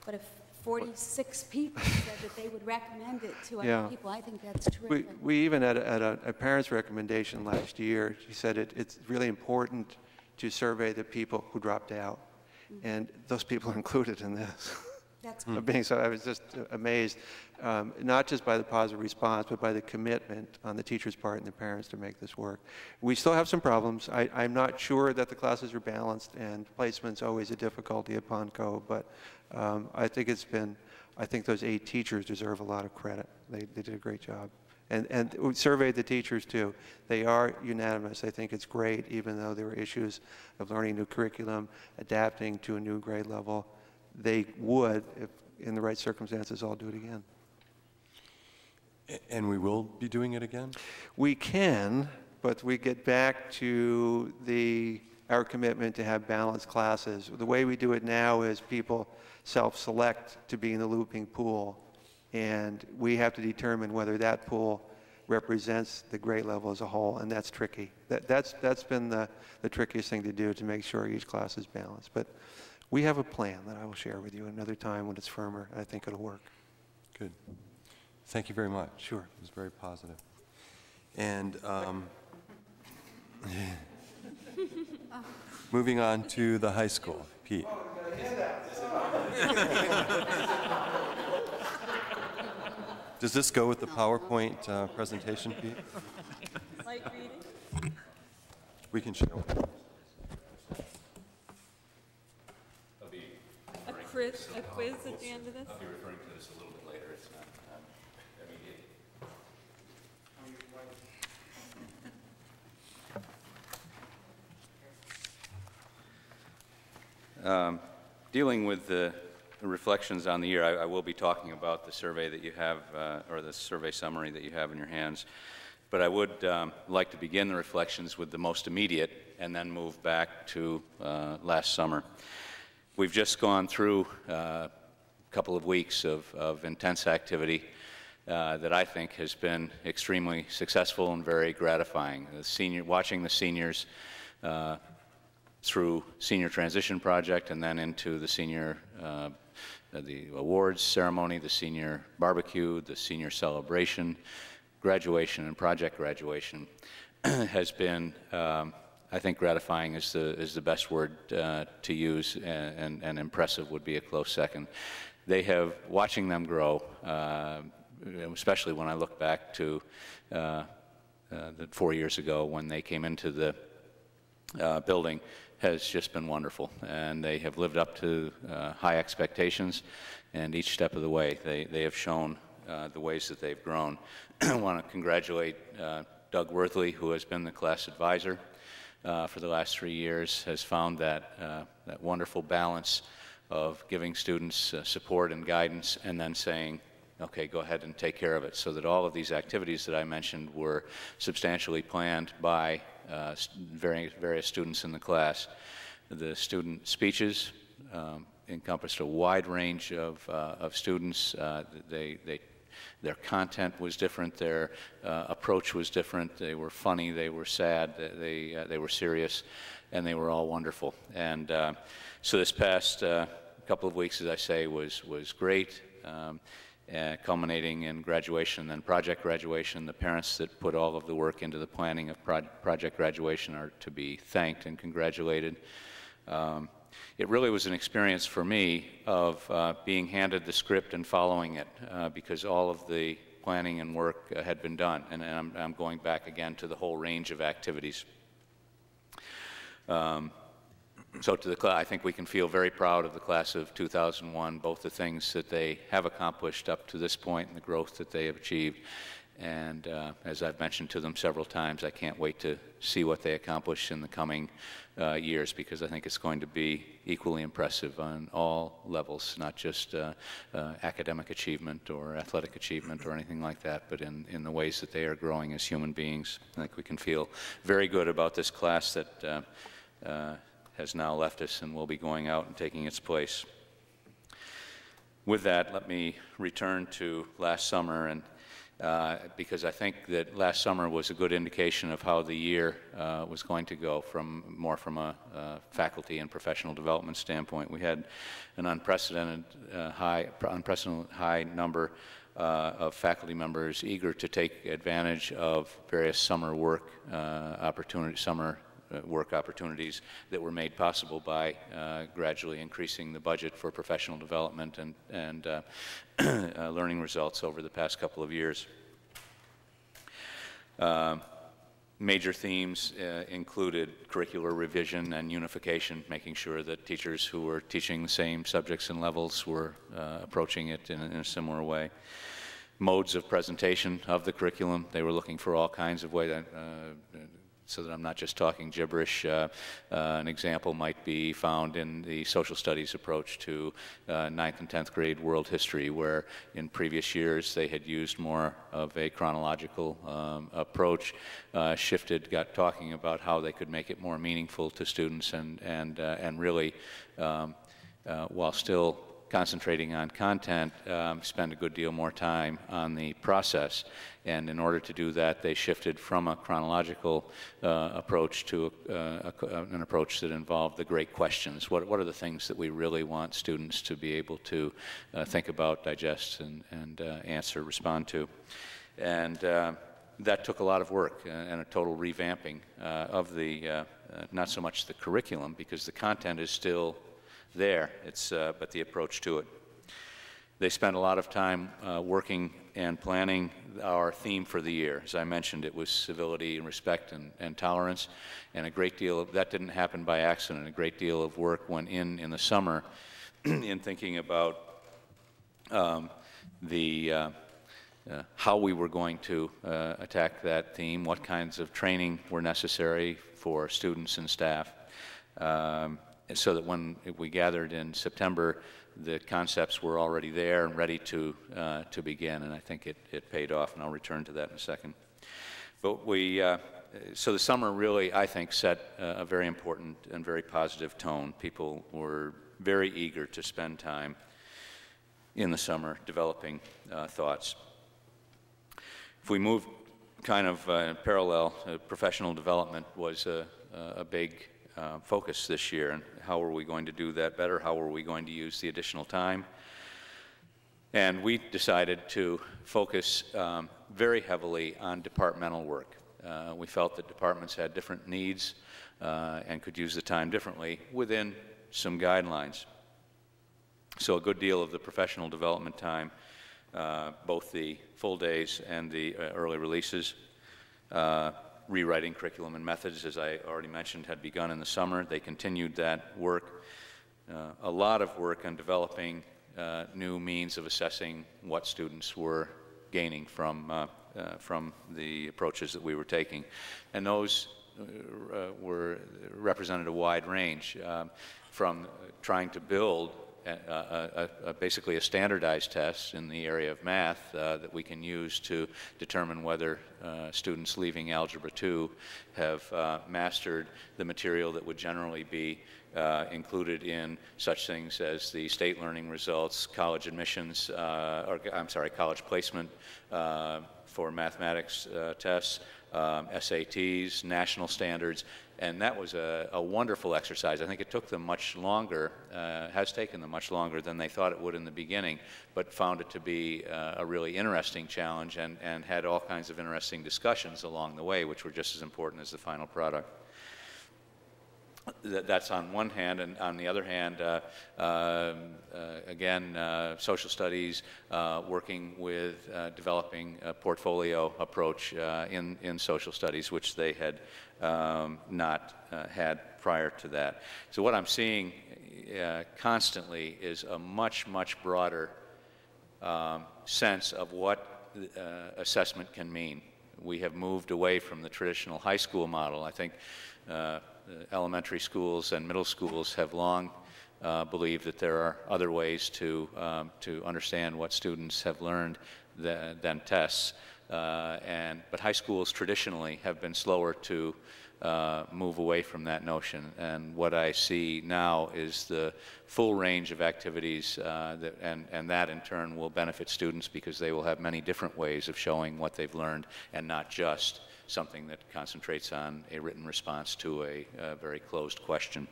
but if 46 people said that they would recommend it to Yeah. other people, I think that's We, terrific. we even had a, a, a parent's recommendation last year. She said it, it's really important to survey the people who dropped out. And those people are included in this. That's being so, I was just amazed, um, not just by the positive response, but by the commitment on the teacher's part and the parents to make this work. We still have some problems. I, I'm not sure that the classes are balanced, and placement's always a difficulty at Pond Cove, but um, I think it's been, I think those eight teachers deserve a lot of credit. They, they did a great job. And, and we surveyed the teachers too. They are unanimous. I think it's great, even though there were issues of learning new curriculum, adapting to a new grade level. They would, if in the right circumstances, all do it again. And we will be doing it again? We can, but we get back to the, our commitment to have balanced classes. The way we do it now is people self-select to be in the looping pool, and we have to determine whether that pool represents the grade level as a whole, and that's tricky. That, that's, that's been the, the trickiest thing to do, to make sure each class is balanced. But we have a plan that I will share with you another time when it's firmer. I think it'll work. Good. Thank you very much. Sure. It was very positive. And um, moving on to the high school. Pete. Does this go with the PowerPoint uh, presentation, Pete? Light reading? We can show it. A quiz, a quiz at the end of this? I'll be referring to this a little bit later. It's not um, immediate. Um, Dealing with the the reflections on the year, I I will be talking about the survey that you have, uh, or the survey summary that you have in your hands. But I would um, like to begin the reflections with the most immediate and then move back to uh, last summer. We've just gone through uh, a couple of weeks of, of intense activity uh, that I think has been extremely successful and very gratifying. The senior, watching the seniors uh, through senior transition project and then into the senior uh, the awards ceremony, the senior barbecue, the senior celebration, graduation and project graduation has been um, I think gratifying is the, is the best word uh, to use, and, and, and impressive would be a close second. They have, watching them grow, uh, especially when I look back to uh, uh, the four years ago when they came into the uh, building, has just been wonderful. And they have lived up to uh, high expectations, and each step of the way, they, they have shown uh, the ways that they've grown. I want to congratulate uh, Doug Worthley, who has been the class advisor uh, for the last three years, has found that, uh, that wonderful balance of giving students uh, support and guidance and then saying, okay, go ahead and take care of it. So that all of these activities that I mentioned were substantially planned by uh, various, various students in the class. The student speeches um, encompassed a wide range of, uh, of students. Uh, they, they, their content was different, their uh, approach was different. They were funny, they were sad, they, uh, they were serious, and they were all wonderful. And uh, so this past couple of weeks, as I say, was, was great. Um, uh, culminating in graduation and project graduation. The parents that put all of the work into the planning of pro project graduation are to be thanked and congratulated. Um, it really was an experience for me of uh, being handed the script and following it uh, because all of the planning and work uh, had been done. And, and I'm, I'm, going back again to the whole range of activities. Um, so to the I think we can feel very proud of the class of 2001, both the things that they have accomplished up to this point and the growth that they have achieved. And uh, as I've mentioned to them several times, I can't wait to see what they accomplish in the coming uh, years because I think it's going to be equally impressive on all levels, not just uh, uh academic achievement or athletic achievement or anything like that, but in, in the ways that they are growing as human beings. I think we can feel very good about this class that uh, uh, has now left us and will be going out and taking its place. With that, let me return to last summer, and uh, because I think that last summer was a good indication of how the year uh, was going to go, from more from a uh, faculty and professional development standpoint. We had an unprecedented uh, high, unprecedented high number uh, of faculty members eager to take advantage of various summer work uh, opportunities, summer work opportunities that were made possible by uh, gradually increasing the budget for professional development and, and uh, learning results over the past couple of years. Major themes uh, included curricular revision and unification, making sure that teachers who were teaching the same subjects and levels were uh, approaching it in, in, a similar way. Modes of presentation of the curriculum, they were looking for all kinds of ways. Uh, so that I'm not just talking gibberish. Uh, uh, an example might be found in the social studies approach to uh, ninth and 10th grade world history, where in previous years they had used more of a chronological um, approach, uh, shifted, got talking about how they could make it more meaningful to students and, and, uh, and really, um, uh, while still concentrating on content, um, spend a good deal more time on the process. And in order to do that, they shifted from a chronological uh, approach to a, uh, a, an approach that involved the great questions. What, what are the things that we really want students to be able to uh, think about, digest, and, and uh, answer, respond to? And uh, that took a lot of work uh, and a total revamping of the, not so much the curriculum, because the content is still there, it's, uh, but the approach to it. They spent a lot of time uh, working and planning our theme for the year. As I mentioned, it was civility and respect and, and tolerance, and a great deal of that didn't happen by accident. A great deal of work went in in the summer in thinking about um, the uh, uh, how we were going to uh, attack that theme, what kinds of training were necessary for students and staff. Um, so that when we gathered in September, the concepts were already there and ready to, uh, to begin, and I think it, it paid off, and I'll return to that in a second. But we, uh, so the summer really, I think, set a very important and very positive tone. People were very eager to spend time in the summer developing uh, thoughts. If we move kind of uh, parallel, uh, professional development was a, a big uh, focus this year, and how are we going to do that better? How are we going to use the additional time? And we decided to focus um, very heavily on departmental work. Uh, We felt that departments had different needs uh, and could use the time differently within some guidelines. So a good deal of the professional development time, uh, both the full days and the uh, early releases, uh, rewriting curriculum and methods, as I already mentioned, had begun in the summer. They continued that work. Uh, a lot of work on developing uh, new means of assessing what students were gaining from, uh, uh, from the approaches that we were taking. And those uh, were represented a wide range, from trying to build a, a, basically a standardized test in the area of math uh, that we can use to determine whether uh, students leaving Algebra 2 have uh, mastered the material that would generally be uh, included in such things as the state learning results, college admissions, uh, or I'm sorry, college placement uh, for mathematics tests, um, SATs, national standards, and that was a, a, wonderful exercise. I think it took them much longer, uh, has taken them much longer than they thought it would in the beginning, but found it to be uh, a really interesting challenge and, and had all kinds of interesting discussions along the way, which were just as important as the final product that's on one hand, and on the other hand, uh, um, uh, again, uh, social studies, uh, working with uh, developing a portfolio approach uh, in, in social studies, which they had um, not had prior to that. So what I'm seeing constantly is a much, much broader um, sense of what assessment can mean. We have moved away from the traditional high school model. I think elementary schools and middle schools have long uh, believed that there are other ways to, um, to understand what students have learned than, than tests. Uh, and, but high schools traditionally have been slower to uh, move away from that notion. And what I see now is the full range of activities, uh, that, and, and that in turn will benefit students because they will have many different ways of showing what they've learned and not just something that concentrates on a written response to a, a very closed question.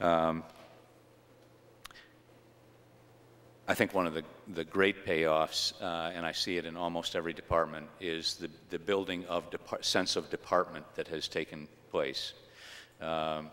Um, I think one of the, the great payoffs, uh, and I see it in almost every department, is the, the building of sense of department that has taken place. Um,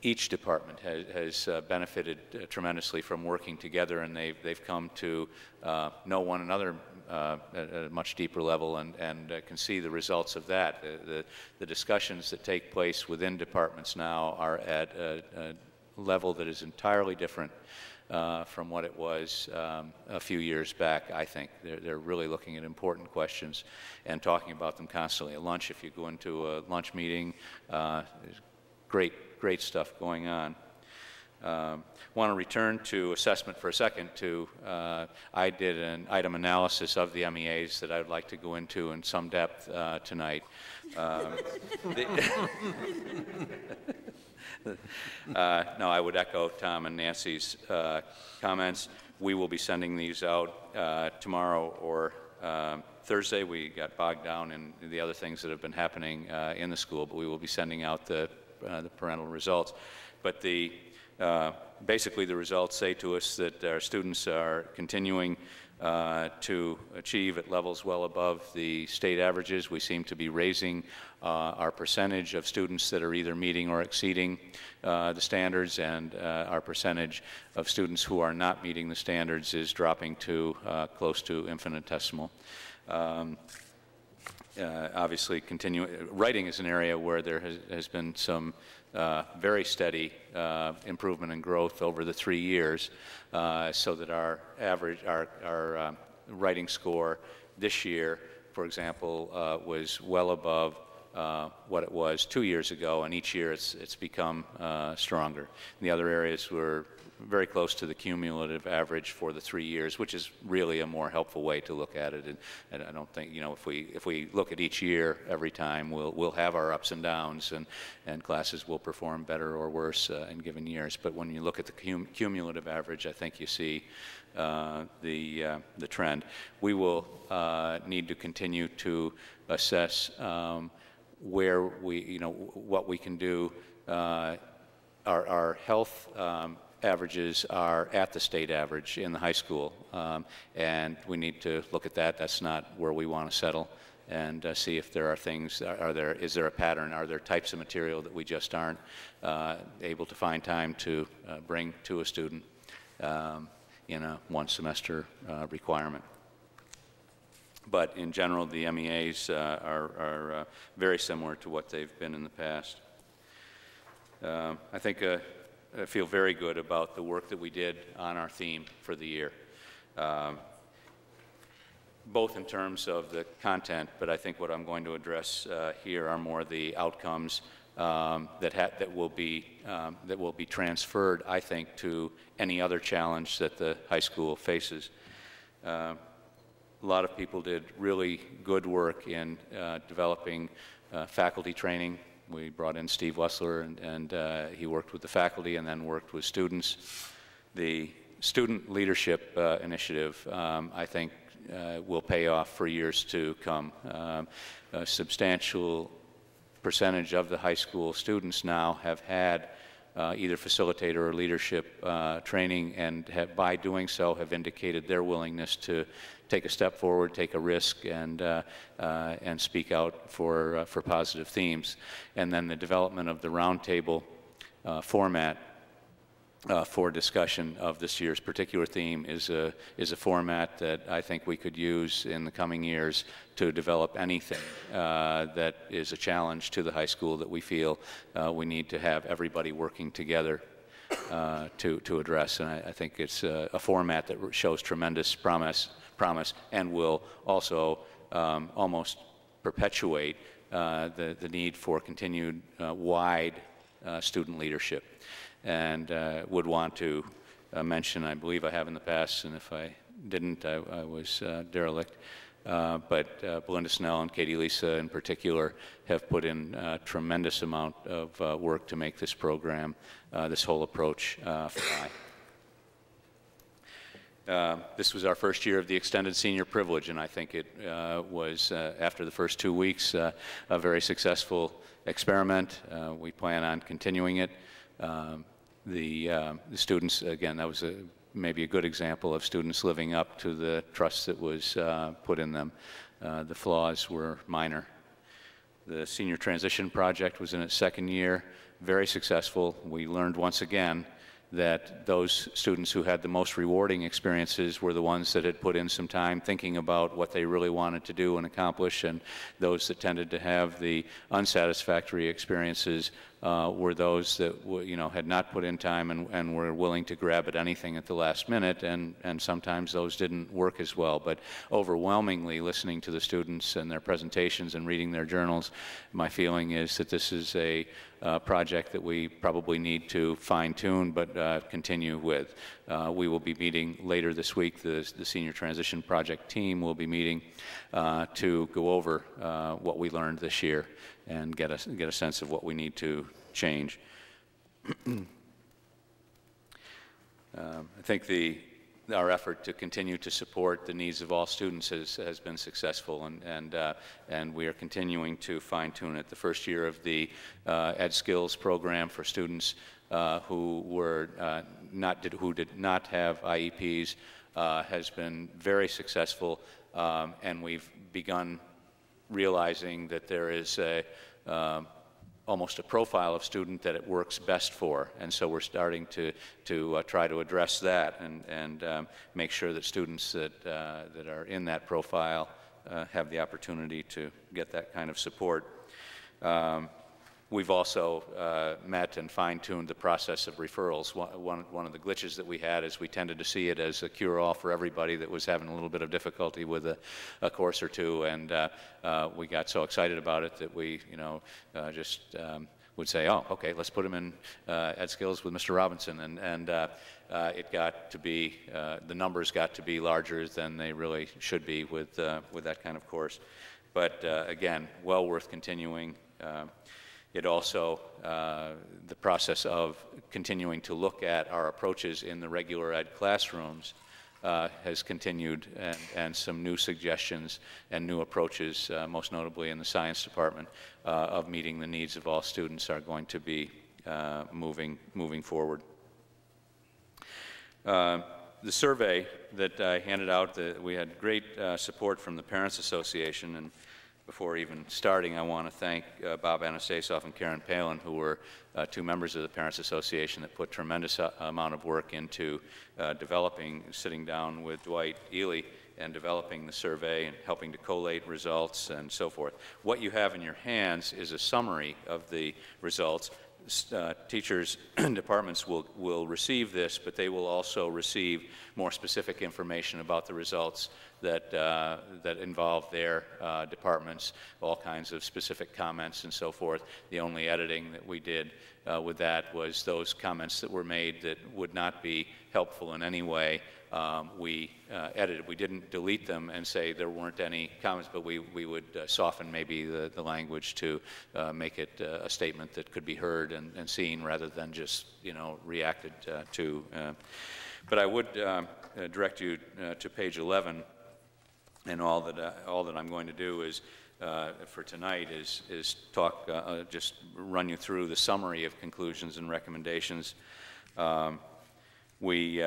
each department has, has uh, benefited uh, tremendously from working together, and they've, they've come to uh, know one another uh, at a much deeper level and, and uh, can see the results of that. The, the, discussions that take place within departments now are at a, a level that is entirely different uh, from what it was um, a few years back, I think. They're, they're, really looking at important questions and talking about them constantly. At lunch, if you go into a lunch meeting, uh, there's great great stuff going on. Um, want to return to assessment for a second to uh, I did an item analysis of the MEAs that I would like to go into in some depth uh, tonight. Um, uh, no, I would echo Tom and Nancy's uh, comments. We will be sending these out uh, tomorrow or um, Thursday. We got bogged down in the other things that have been happening uh, in the school, but we will be sending out the the parental results. But the, uh, basically the results say to us that our students are continuing uh, to achieve at levels well above the state averages. We seem to be raising uh, our percentage of students that are either meeting or exceeding uh, the standards, and uh, our percentage of students who are not meeting the standards is dropping to close to infinitesimal. Um, uh, obviously writing is an area where there has, has been some uh, very steady uh, improvement and growth over the three years, uh, so that our average, our, our um, writing score this year, for example, uh, was well above uh, what it was two years ago, and each year it's, it's become stronger. In the other areas were very close to the cumulative average for the three years, which is really a more helpful way to look at it. And, and, I don't think, you know, if we, if we look at each year every time, we'll, we'll have our ups and downs, and, and classes will perform better or worse uh, in given years. But when you look at the cum cumulative average, I think you see uh, the, uh, the trend. We will uh, need to continue to assess um, where we, you know, what we can do. Uh, our, our health um, averages are at the state average in the high school, um, and we need to look at that. That's not where we want to settle. and uh, see if there are things, are there, is there a pattern? Are there types of material that we just aren't uh, able to find time to uh, bring to a student um, in a one semester uh, requirement? But in general, the MEAs uh, are, are uh, very similar to what they've been in the past. Um, I think I feel very good about the work that we did on our theme for the year, um, both in terms of the content, but I think what I'm going to address uh, here are more the outcomes um, that, ha- that, will be, um, that will be transferred, I think, to any other challenge that the high school faces. Uh, a lot of people did really good work in uh, developing uh, faculty training. We brought in Steve Wessler, and, and uh, he worked with the faculty and then worked with students. The student leadership uh, initiative, um, I think, uh, will pay off for years to come. Um, a substantial percentage of the high school students now have had uh, either facilitator or leadership uh, training, and have, by doing so have indicated their willingness to take a step forward, take a risk, and, uh, uh and speak out for, uh, for positive themes. And then the development of the roundtable uh, format uh, for discussion of this year's particular theme is a, is a format that I think we could use in the coming years to develop anything uh, that is a challenge to the high school that we feel uh, we need to have everybody working together uh, to, to address. And I, I think it's a, a, format that shows tremendous promise, promise and will also um, almost perpetuate uh, the, the need for continued uh, wide student leadership and uh, would want to uh, mention, I believe I have in the past, and if I didn't, I, I was uh, derelict. Uh, but uh, Belinda Snell and Katie Lisa in particular have put in a tremendous amount of uh, work to make this program, this whole approach fly. Uh, this was our first year of the extended senior privilege, and I think it uh, was, uh, after the first two weeks, a very successful experiment. we plan on continuing it. Um, the, uh, the students, again, that was a, maybe a good example of students living up to the trust that was uh, put in them. Uh, the flaws were minor. The senior transition project was in its second year, very successful. We learned once again that those students who had the most rewarding experiences were the ones that had put in some time thinking about what they really wanted to do and accomplish, and those that tended to have the unsatisfactory experiences uh, were those that you know had not put in time and, and were willing to grab at anything at the last minute, and, and sometimes those didn't work as well. But overwhelmingly, listening to the students and their presentations and reading their journals, my feeling is that this is a uh, project that we probably need to fine tune but uh, continue with. Uh, we will be meeting later this week. The, the, Senior Transition Project team will be meeting uh, to go over uh, what we learned this year and get a, get a sense of what we need to change. um, I think the, our effort to continue to support the needs of all students has, has been successful, and, and, uh, and we are continuing to fine tune it. The first year of the uh, Ed Skills program for students uh, who, were, uh, not, did, who did not have IEPs uh, has been very successful, um, and we've begun realizing that there is a, um, almost a profile of student that it works best for. And so we're starting to, to uh, try to address that and, and um, make sure that students that, uh, that are in that profile uh, have the opportunity to get that kind of support. Um, We've also uh, met and fine-tuned the process of referrals. One, one, of the glitches that we had is we tended to see it as a cure-all for everybody that was having a little bit of difficulty with a, a course or two, and uh, uh, we got so excited about it that we, you know, uh, just um, would say, "Oh, okay, let's put him in uh, Ed Skills with Mr. Robinson," and and uh, it got to be the numbers got to be larger than they really should be with with that kind of course. But again, well worth continuing. It also, uh, the process of continuing to look at our approaches in the regular ed classrooms uh, has continued, and, and, some new suggestions and new approaches, uh, most notably in the science department, uh, of meeting the needs of all students are going to be uh, moving, moving forward. Uh, the survey that I handed out, the, we had great support from the Parents Association, and before even starting, I want to thank uh, Bob Anastasioff and Karen Palin, who were uh, two members of the Parents Association that put tremendous uh, amount of work into uh, developing, sitting down with Dwight Ely and developing the survey and helping to collate results and so forth. What you have in your hands is a summary of the results. Uh, teachers departments will, will receive this, but they will also receive more specific information about the results that, uh, that involve their uh, departments, all kinds of specific comments and so forth. The only editing that we did uh, with that was those comments that were made that would not be helpful in any way. Um, we uh, edited. We didn't delete them and say there weren't any comments, but we, we would uh, soften maybe the, the language to uh, make it uh, a statement that could be heard and, and seen rather than just, you know, reacted uh, to. Uh, but I would um, direct you to page 11 and all that, uh, all that I'm going to do is, for tonight, is, is talk, just run you through the summary of conclusions and recommendations. Um, we,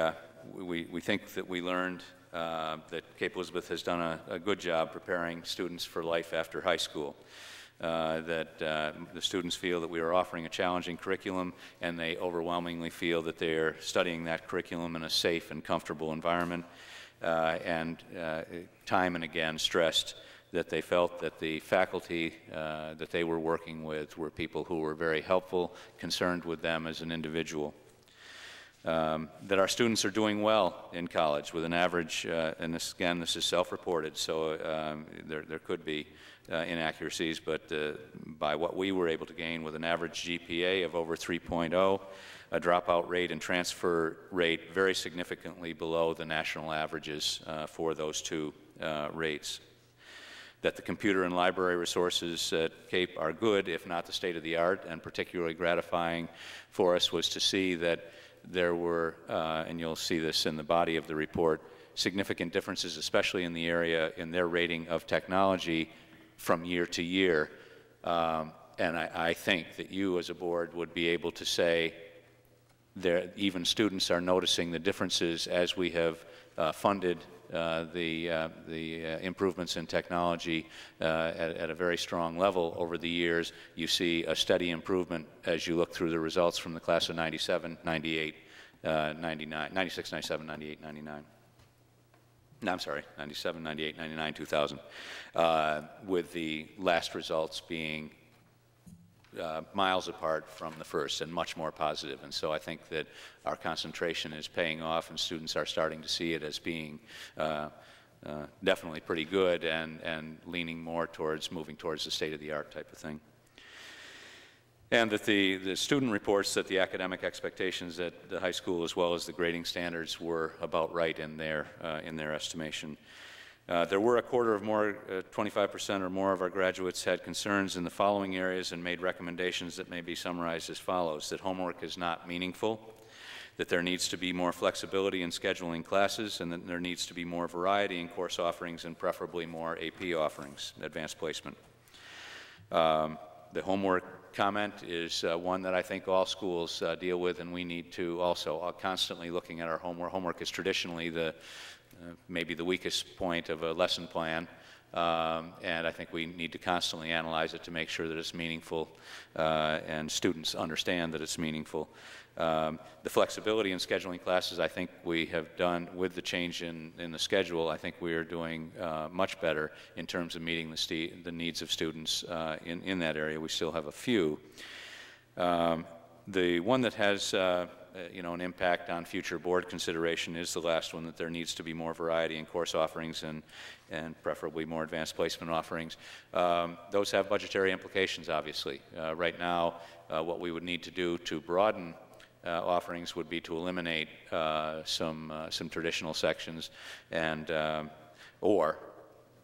we, we think that we learned uh, that Cape Elizabeth has done a, a good job preparing students for life after high school. Uh, that uh, the students feel that we are offering a challenging curriculum, and they overwhelmingly feel that they are studying that curriculum in a safe and comfortable environment. Uh, and uh, time and again stressed that they felt that the faculty uh, that they were working with were people who were very helpful, concerned with them as an individual. Um, that our students are doing well in college with an average, uh, and this, again, this is self-reported, so um, there, there could be uh, inaccuracies, but uh, by what we were able to gain with an average GPA of over 3.0, a dropout rate and transfer rate very significantly below the national averages uh, for those two uh, rates. That the computer and library resources at CAPE are good, if not the state of the art, and particularly gratifying for us was to see that there were, uh, and you'll see this in the body of the report, significant differences, especially in the area in their rating of technology from year to year. Um, and I, I think that you as a board would be able to say, there, even students are noticing the differences as we have uh, funded the, uh, the uh, improvements in technology uh, at, at, a very strong level over the years. You see a steady improvement as you look through the results from the class of 97, 98, uh, 99, 96, 97, 98, 99. No, I'm sorry, 97, 98, 99, 2000, uh, with the last results being uh, miles apart from the first and much more positive. And so I think that our concentration is paying off and students are starting to see it as being uh, uh, definitely pretty good and, and leaning more towards moving towards the state-of-the-art type of thing. And that the, the student reports that the academic expectations at the high school as well as the grading standards were about right in their, uh, in their estimation. Uh, there were a quarter of more, uh, 25% or more of our graduates had concerns in the following areas and made recommendations that may be summarized as follows that homework is not meaningful, that there needs to be more flexibility in scheduling classes, and that there needs to be more variety in course offerings and preferably more AP offerings, advanced placement. Um, the homework comment is uh, one that I think all schools uh, deal with, and we need to also uh, constantly looking at our homework. Homework is traditionally the uh, maybe the weakest point of a lesson plan. Um, and I think we need to constantly analyze it to make sure that it's meaningful uh, and students understand that it's meaningful. Um, the flexibility in scheduling classes, I think we have done with the change in, in the schedule. I think we are doing uh, much better in terms of meeting the, the needs of students uh, in, in that area. We still have a few. Um, the one that has uh, uh, you know, an impact on future board consideration is the last one, that there needs to be more variety in course offerings and, and preferably more advanced placement offerings. Um, those have budgetary implications, obviously. Uh, right now, uh, what we would need to do to broaden uh, offerings would be to eliminate uh, some, uh, some traditional sections and, um, or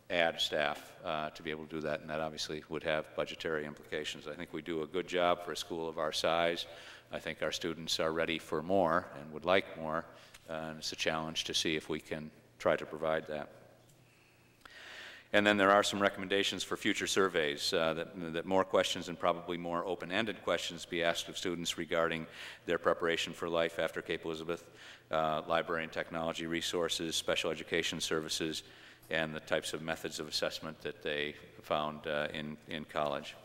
add staff uh, to be able to do that, and that obviously would have budgetary implications. I think we do a good job for a school of our size. I think our students are ready for more and would like more, uh, and it's a challenge to see if we can try to provide that. And then there are some recommendations for future surveys uh, that, that, more questions and probably more open-ended questions be asked of students regarding their preparation for life after Cape Elizabeth, uh, library and technology resources, special education services, and the types of methods of assessment that they found uh, in, in college.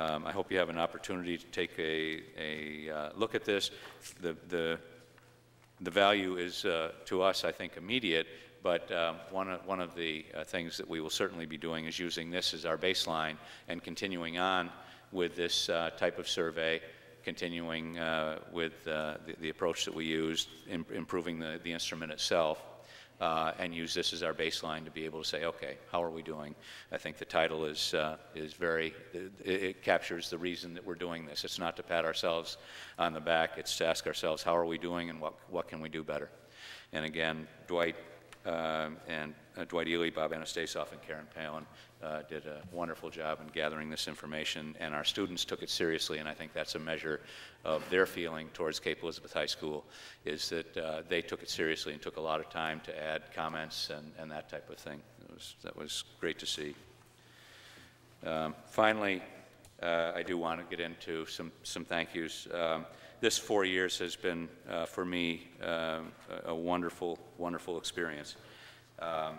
Um, I hope you have an opportunity to take a, a uh, look at this. The, the, the value is, uh, to us, I think, immediate, but um, one, of, one of the uh, things that we will certainly be doing is using this as our baseline and continuing on with this uh, type of survey, continuing uh, with uh, the, the approach that we used, im- improving the, the instrument itself, uh, and use this as our baseline to be able to say, okay, how are we doing? I think the title is, uh, is very, it, it captures the reason that we're doing this. It's not to pat ourselves on the back, it's to ask ourselves, how are we doing and what, what can we do better? And again, Dwight um, and uh, Dwight Ely, Bob Anastasoff, and Karen Palin uh, did a wonderful job in gathering this information, and our students took it seriously, and I think that's a measure of their feeling towards Cape Elizabeth High School, is that uh, they took it seriously and took a lot of time to add comments and, and that type of thing. Was, that was great to see. Um, Finally, uh, I do want to get into some, some thank yous. Um, This four years has been, uh, for me, um, a wonderful, wonderful experience. Um,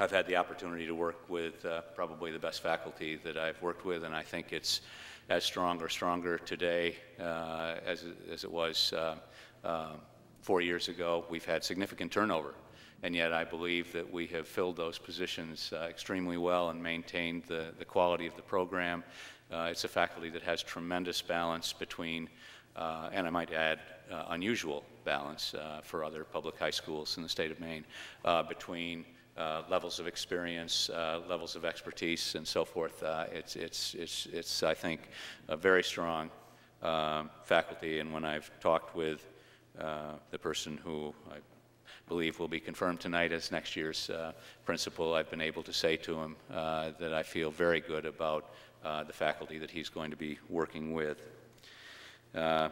I've had the opportunity to work with uh, probably the best faculty that I've worked with, and I think it's as strong or stronger today uh, as, it- as it was uh, um, four years ago. We've had significant turnover, and yet I believe that we have filled those positions uh, extremely well and maintained the, the quality of the program. Uh, It's a faculty that has tremendous balance between, uh, and I might add, uh, unusual balance uh, for other public high schools in the state of Maine, uh, between uh, levels of experience, levels of expertise, and so forth. It's, it's, it's, it's, I think, a very strong um, faculty, and when I've talked with the person who I believe will be confirmed tonight as next year's uh, principal, I've been able to say to him uh, that I feel very good about uh, the faculty that he's going to be working with. Uh,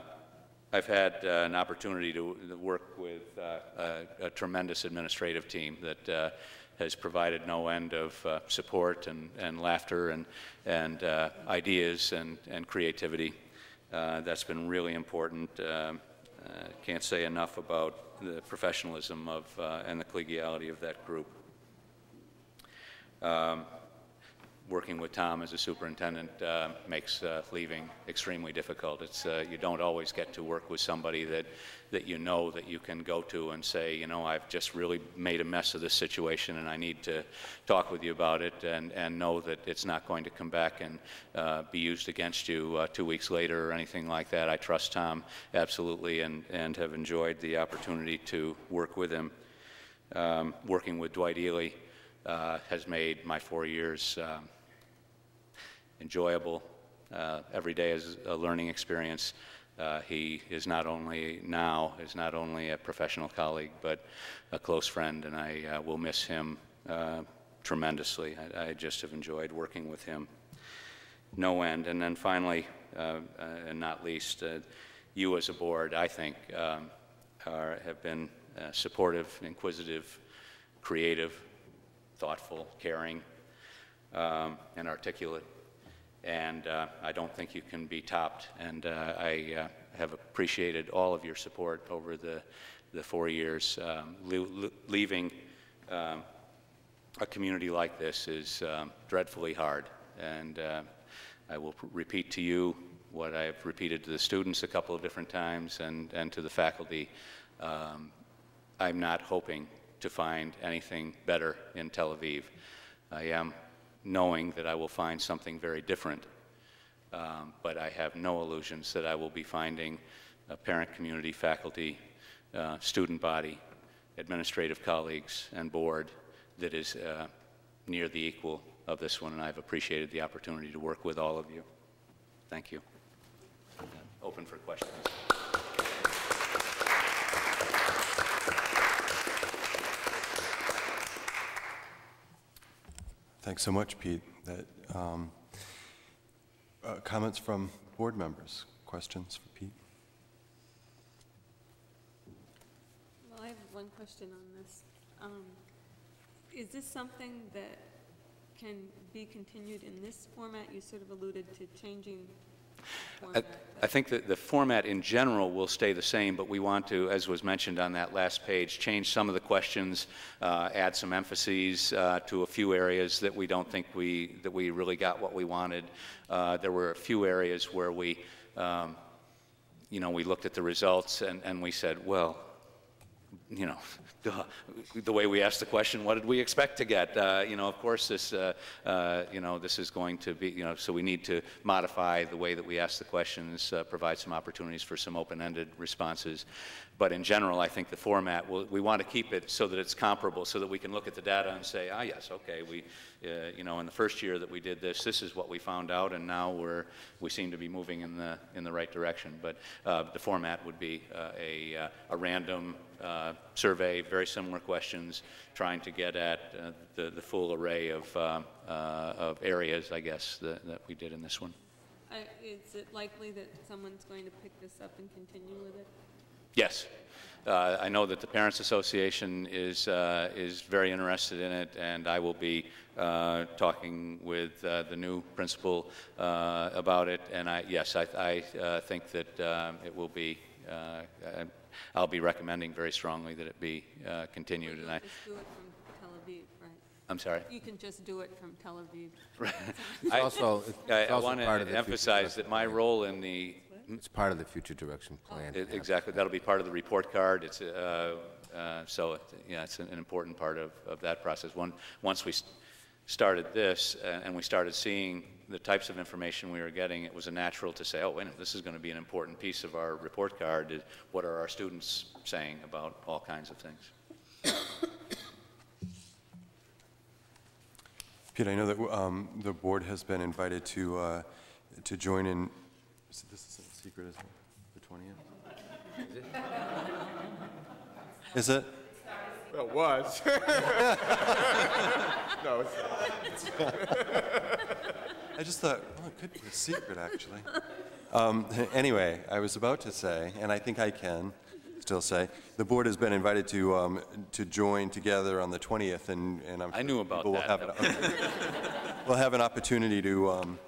I've had uh, an opportunity to work with uh, a, a tremendous administrative team that uh, has provided no end of uh, support and, and laughter and, and ideas and, and creativity. That's been really important. Um, can't say enough about the professionalism of and the collegiality of that group. Um, working with Tom as a superintendent uh, makes uh, leaving extremely difficult. It's, uh, you don't always get to work with somebody that, that you know that you can go to and say, you know, I've just really made a mess of this situation and I need to talk with you about it and, and know that it's not going to come back and uh, be used against you uh, two weeks later or anything like that. I trust Tom absolutely and, and have enjoyed the opportunity to work with him. Um, working with Dwight Ely uh, has made my four years um, enjoyable. Uh, every day is a learning experience. Uh, he is not only now is not only a professional colleague, but a close friend, and I uh, will miss him uh, tremendously. I, I just have enjoyed working with him, no end. And then finally, uh, and not least, you as a board, I think, um, are, have been supportive, inquisitive, creative, thoughtful, caring, um, and articulate and uh, I don't think you can be topped. And uh, I uh, have appreciated all of your support over the, the four years. Um, le- le- leaving um, a community like this is um, dreadfully hard, and uh, I will repeat to you what I've repeated to the students a couple of different times and, and to the faculty. Um, I'm not hoping to find anything better in Tel Aviv. I am knowing that I will find something very different. Um, but I have no illusions that I will be finding a parent community, faculty, uh, student body, administrative colleagues, and board that is uh, near the equal of this one, and I've appreciated the opportunity to work with all of you. Thank you. Open for questions. Thanks so much, Pete. That, um, uh, Comments from board members? Questions for Pete? Well, I have one question on this. Um, Is this something that can be continued in this format? You sort of alluded to changing I I think that the format in general will stay the same, but we want to, as was mentioned on that last page, change some of the questions, uh, add some emphases uh, to a few areas that we don't think we, that we really got what we wanted. Uh, There were a few areas where we, um, you know, we looked at the results and, and we said, well, you know, the way we asked the question, what did we expect to get? Uh, you know, of course, this, uh, uh, you know, this is going to be, you know, so we need to modify the way that we ask the questions, uh, provide some opportunities for some open-ended responses. But in general, I think the format, will, we want to keep it so that it's comparable, so that we can look at the data and say, ah, yes, okay, we, uh, you know, in the first year that we did this, this is what we found out, and now we're, we seem to be moving in the, in the right direction. But uh, the format would be a, a random uh, survey, very similar questions, trying to get at uh, the, the full array of, uh, uh, of areas, I guess, that, that we did in this one. Is it likely that someone's going to pick this up and continue with it? Yes. Uh, I know that the Parents Association is, uh, is very interested in it, and I will be uh, talking with uh, the new principal uh, about it. And I, yes, I, I uh, think that um, it will be, uh, I'll be recommending very strongly that it be uh, continued. And I, Just do it from Tel Aviv, right? I'm sorry? You can just do it from Tel Aviv. I- also- it's I- I want part of to the emphasize that my role in the It's part of the future direction plan. It- Exactly, that'll be part of the report card, it's, uh, uh, so, it- yeah, it's an an important part of, of that process. One, once we s- started this, uh, and we started seeing the types of information we were getting, it was a natural to say, oh, wait a minute, this is going to be an important piece of our report card, what are our students saying about all kinds of things? Pete, I know that um, the board has been invited to, uh, to join in, is this is a secret, isn't it? The 20th? Is it? Well, it was. No, it's not. I just thought, oh, it could be a secret, actually. Um, Anyway, I was about to say, and I think I can still say, the board has been invited to, um, to join together on the 20th, and, and I'm. I knew about people will that. have an- We'll have an opportunity to, um,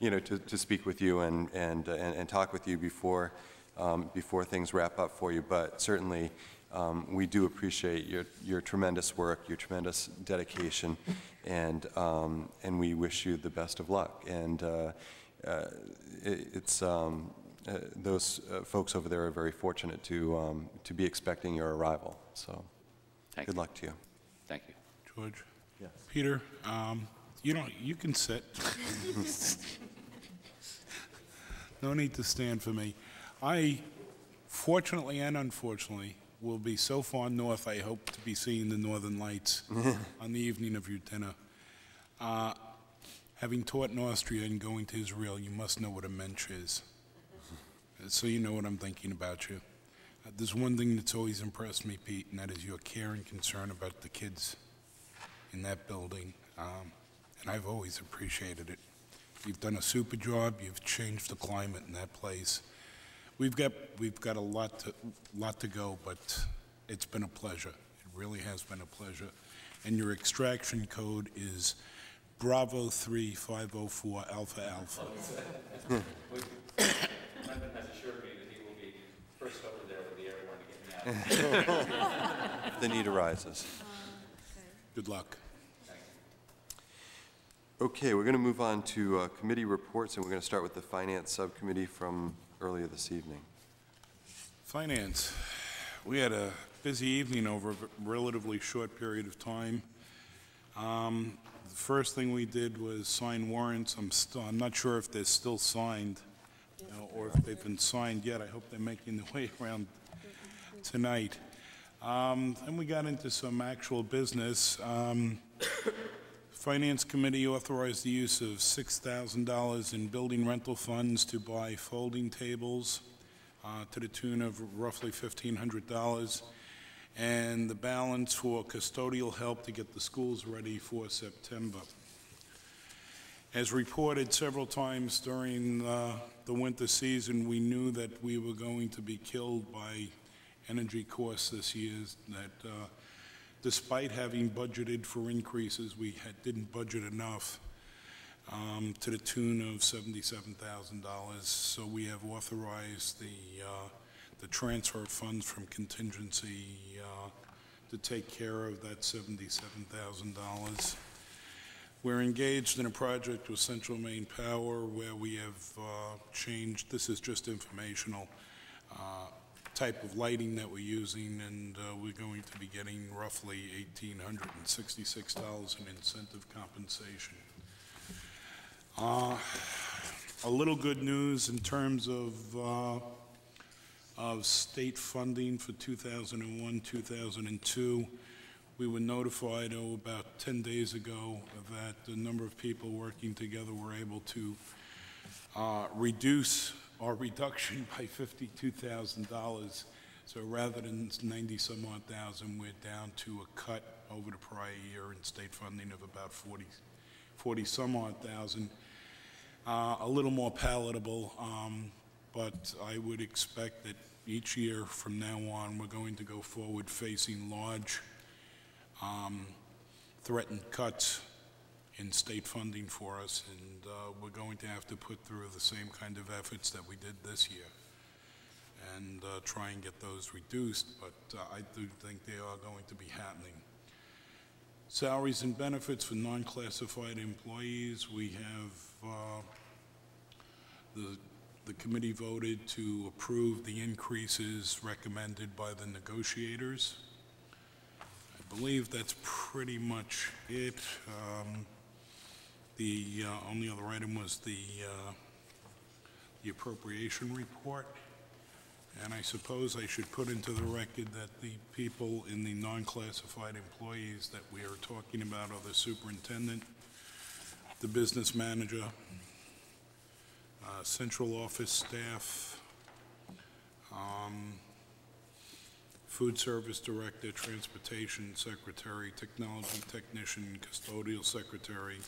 you know, to, to speak with you and, and, uh, and and talk with you before, um, before things wrap up for you, but certainly, um, we do appreciate your, your tremendous work, your tremendous dedication, and, um, and we wish you the best of luck. And uh, uh, it- it's, um, uh, those uh, folks over there are very fortunate to, um, to be expecting your arrival, so Thank good you. luck to you. Thank you. George? Yes. Peter, um, you know, you can sit. No need to stand for me. I, fortunately and unfortunately, will be so far north, I hope to be seeing the northern lights on the evening of your dinner. Uh, Having taught in Austria and going to Israel, you must know what a mensch is. So you know what I'm thinking about you. Uh, There's one thing that's always impressed me, Pete, and that is your care and concern about the kids in that building, um, and I've always appreciated it. You've done a super job. You've changed the climate in that place. We've got we've got a lot to lot to go, but it's been a pleasure. It really has been a pleasure. And your extraction code is Bravo three five zero four Alpha Alpha. Brendan has assured me that he will be first over there with the airborne to get me out. If the need arises. Good luck. Okay, we're going to move on to uh, committee reports, and we're going to start with the Finance Subcommittee from earlier this evening. Finance. We had a busy evening over a relatively short period of time. Um, The first thing we did was sign warrants. I'm still, I'm not sure if they're still signed, you know, or if they've been signed yet. I hope they're making their way around tonight. Um, Then we got into some actual business. Um, Finance Committee authorized the use of $6,000 in building rental funds to buy folding tables uh, to the tune of roughly $1,500, and the balance for custodial help to get the schools ready for September. As reported several times during uh, the winter season, we knew that we were going to be killed by energy costs this year, that uh, despite having budgeted for increases, we had- didn't budget enough. um, to the tune of $77,000. So we have authorized the, uh, the transfer of funds from contingency uh, to take care of that $77,000. We're engaged in a project with Central Maine Power where we have uh, changed, this is just informational, uh, type of lighting that we're using, and uh, we're going to be getting roughly $1,866 in incentive compensation. Uh, A little good news in terms of, uh, of state funding for 2001, 2002. We were notified, oh, about 10 days ago, that a number of people working together were able to uh, reduce our reduction by $52,000. So rather than 90-some odd thousand, we're down to a cut over the prior year in state funding of about 40, 40-some odd thousand. Uh, A little more palatable, um, but I would expect that each year from now on, we're going to go forward facing large um, threatened cuts in state funding for us, and uh, we're going to have to put through the same kind of efforts that we did this year and uh, try and get those reduced, but uh, I do think they are going to be happening. Salaries and benefits for non-classified employees, we have, uh, the, the committee voted to approve the increases recommended by the negotiators. I believe that's pretty much it. Um, The uh, only other item was the, uh, the appropriation report. And I suppose I should put into the record that the people in the non-classified employees that we are talking about are the superintendent, the business manager, uh, central office staff, um, food service director, transportation secretary, technology technician, custodial secretary,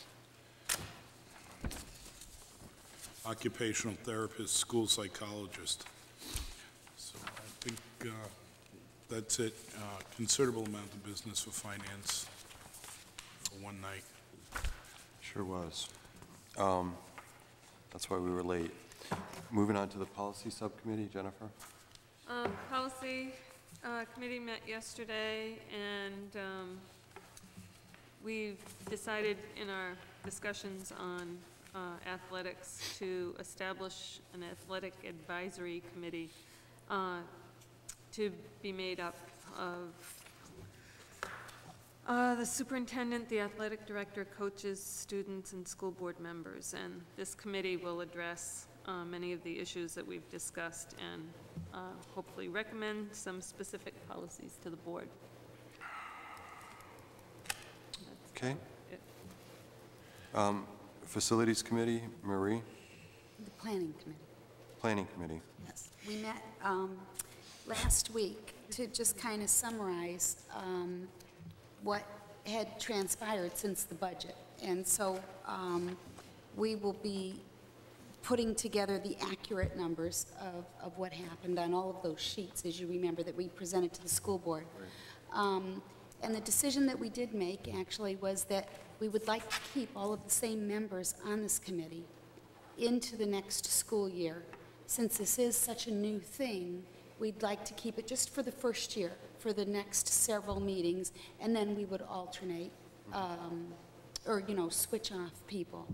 occupational therapist, school psychologist. So I think uh, that's it. Uh, Considerable amount of business for finance for one night. Sure was. Um, That's why we were late. Moving on to the policy subcommittee, Jennifer? Um, Policy uh, Committee met yesterday, and um, we've decided in our discussions on uh, athletics to establish an athletic advisory committee uh, to be made up of uh, the superintendent, the athletic director, coaches, students, and school board members. And this committee will address uh, many of the issues that we've discussed and uh, hopefully recommend some specific policies to the board. Okay. Um, Facilities Committee, Marie? The Planning Committee. Planning Committee? Yes, we met um, last week to just kind of summarize um, what had transpired since the budget. And so um, we will be putting together the accurate numbers of, of what happened on all of those sheets, as you remember, that we presented to the school board. Um, And the decision that we did make, actually, was that we would like to keep all of the same members on this committee into the next school year. Since this is such a new thing, we'd like to keep it just for the first year, for the next several meetings, and then we would alternate, um, or, you know, switch off people.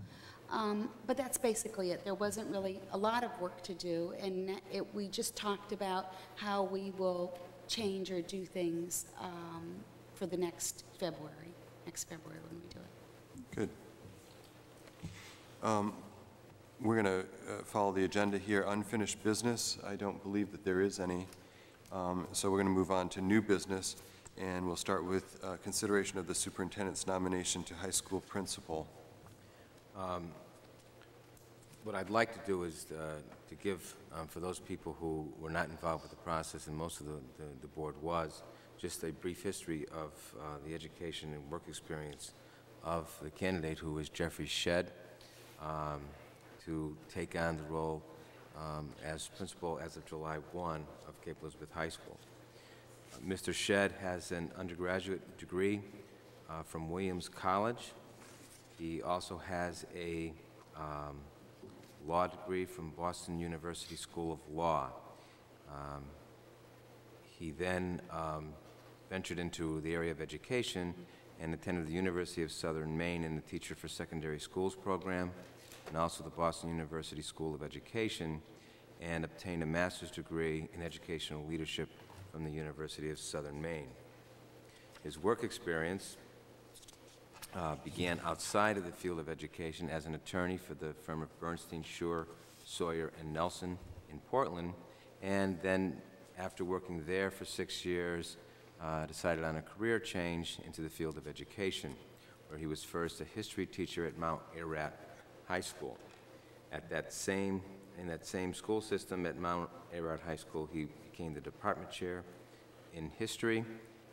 Um, But that's basically it. There wasn't really a lot of work to do, and it, we just talked about how we will change or do things um, for the next February, next February when we do it. Um, We're going to follow the agenda here. Unfinished business, I don't believe that there is any. Um, So we're going to move on to new business, and we'll start with uh, consideration of the superintendent's nomination to high school principal. Um, What I'd like to do is uh, to give, um, for those people who were not involved with the process, and most of the, the- the board was, just a brief history of uh, the education and work experience of the candidate, who is Jeffrey Shedd, um, to take on the role um, as principal as of July 1 of Cape Elizabeth High School. Uh, Mr. Shedd has an undergraduate degree uh, from Williams College, He also has a um, law degree from Boston University School of Law. Um, He then um, ventured into the area of education and attended the University of Southern Maine in the Teacher for Secondary Schools program, and also the Boston University School of Education, and obtained a master's degree in educational leadership from the University of Southern Maine. His work experience uh, began outside of the field of education as an attorney for the firm of Bernstein, Shur, Sawyer, and Nelson in Portland, and then, after working there for six years, uh, decided on a career change into the field of education, where he was first a history teacher at Mount Ararat High School. At that same, in that same school system at Mount Ararat High School, he became the department chair in history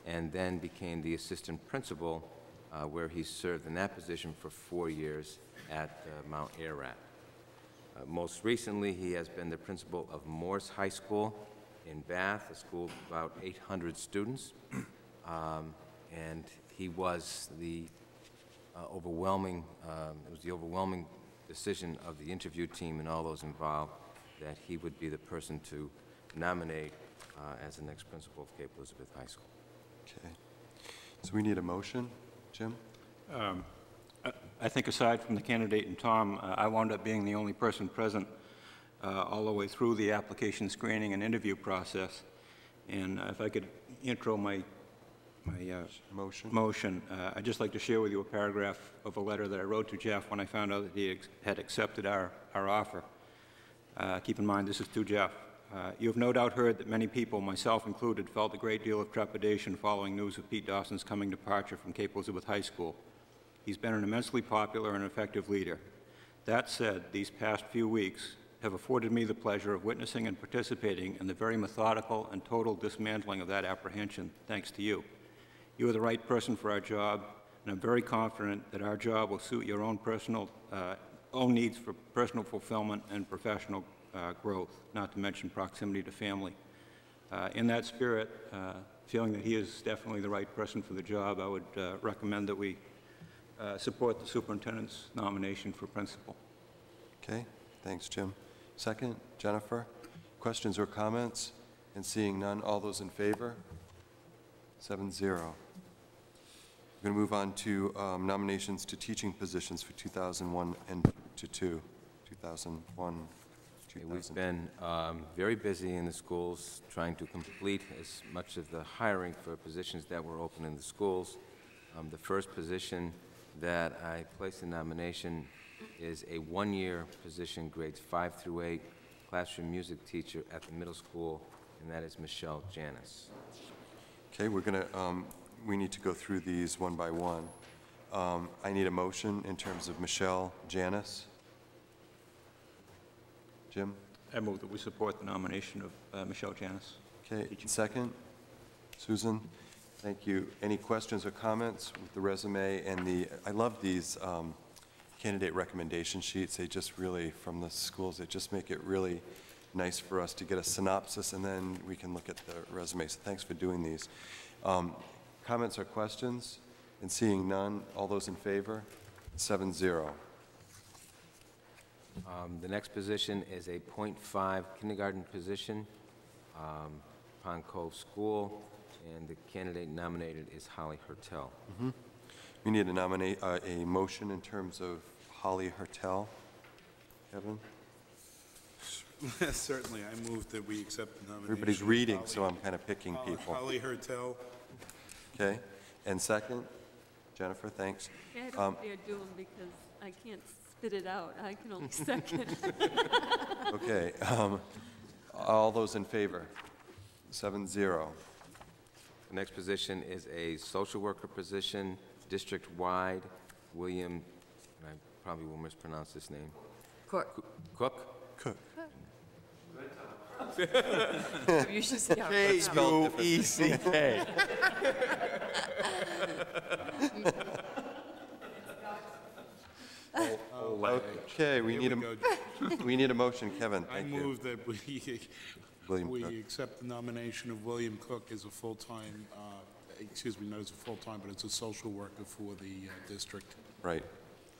and then became the assistant principal, uh, where he served in that position for four years at uh, Mount Ararat. Uh, Most recently, he has been the principal of Morse High School in Bath, a school of about 800 students. Um, And he was the uh, overwhelming, um, it was the overwhelming decision of the interview team and all those involved that he would be the person to nominate uh, as the next principal of Cape Elizabeth High School. Okay. So we need a motion, Jim? Um, I- I think aside from the candidate and Tom, uh, I wound up being the only person present uh, all the way through the application screening and interview process. And uh, if I could intro my, my uh, Motion? motion, uh, I'd just like to share with you a paragraph of a letter that I wrote to Jeff when I found out that he ex- had accepted our, our offer. Uh, Keep in mind, this is to Jeff. Uh, You have no doubt heard that many people, myself included, felt a great deal of trepidation following news of Pete Dawson's coming departure from Cape Elizabeth High School. He's been an immensely popular and effective leader. That said, these past few weeks have afforded me the pleasure of witnessing and participating in the very methodical and total dismantling of that apprehension, thanks to you. You are the right person for our job, and I'm very confident that our job will suit your own personal, uh, own needs for personal fulfillment and professional uh, growth, not to mention proximity to family. Uh, In that spirit, uh, feeling that he is definitely the right person for the job, I would uh, recommend that we uh, support the superintendent's nomination for principal. Okay, thanks, Jim. Second, Jennifer? Questions or comments? And seeing none, all those in favor? Seven zero. We're going to move on to um, nominations to teaching positions for 2001 and to 2, 2001, Okay, We've been um, very busy in the schools, trying to complete as much of the hiring for positions that were open in the schools. Um, The first position that I placed in nomination is a one-year position, grades five through eight, classroom music teacher at the middle school, and that is Michelle Janis. Okay, we're going to, we need to go through these one by one. Um, I need a motion in terms of Michelle Janis. Jim? I move that we support the nomination of uh, Michelle Janis. Okay, second? Susan? Thank you. Any questions or comments with the resume and the, I love these um, candidate recommendation sheets. They just really, from the schools, they just make it really nice for us to get a synopsis, and then we can look at the resumes. So thanks for doing these. Um, Comments or questions? And seeing none, all those in favor? Seven zero. Um, The next position is a .5 kindergarten position, um, Pond Cove School, and the candidate nominated is Holly Hertel. We need to nominate, uh, a motion in terms of Holly Hertel. Kevin? Certainly, I move that we accept the nomination. Everybody's of reading, Holly- so I'm kind of picking Holly- people. Holly Hertel. Okay, and second? Jennifer, thanks. I Um, don't dare do them because I can't spit it out. I can only second. Okay, um, all those in favor? Seven zero. The next position is a social worker position, district-wide, William, and I probably will mispronounce this name. Cook. Cook? Cook. You should see how. K-U-E-C-K. Okay, we need we a, we need a motion, Kevin, I thank you. move that we, William Kueck. we accept the nomination of William Kueck as a full-time, uh, excuse me, not as a full-time, but as a social worker for the uh, district. Right.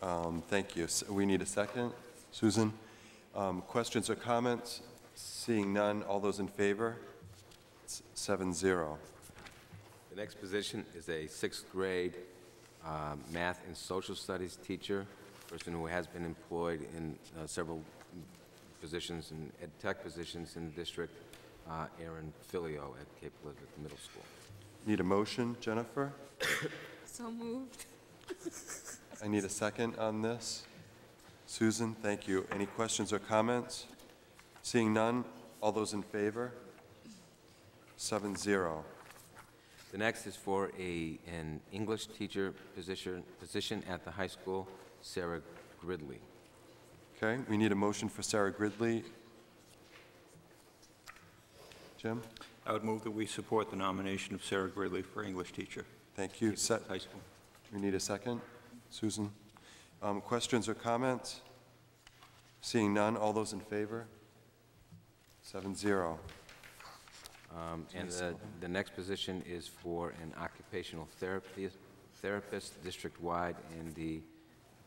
Um, Thank you. S- We need a second. Susan? Um, Questions or comments? Seeing none, all those in favor? It's Seven zero. The next position is a sixth grade um, math and social studies teacher, person who has been employed in uh, several positions and ed tech positions in the district, uh, Aaron Filio at Cape Elizabeth Middle School. Need a motion, Jennifer? So moved. I need a second on this. Susan, thank you. Any questions or comments? Seeing none, all those in favor? Seven zero. The next is for a, an English teacher position, position at the high school, Sarah Gridley. Okay, we need a motion for Sarah Gridley. Jim? I would move that we support the nomination of Sarah Gridley for English teacher, Thank you. Se- high school. We need a second. Susan? Um, Questions or comments? Seeing none, all those in favor? Seven zero. Um, And the, the next position is for an occupational therapist, therapist district-wide, and the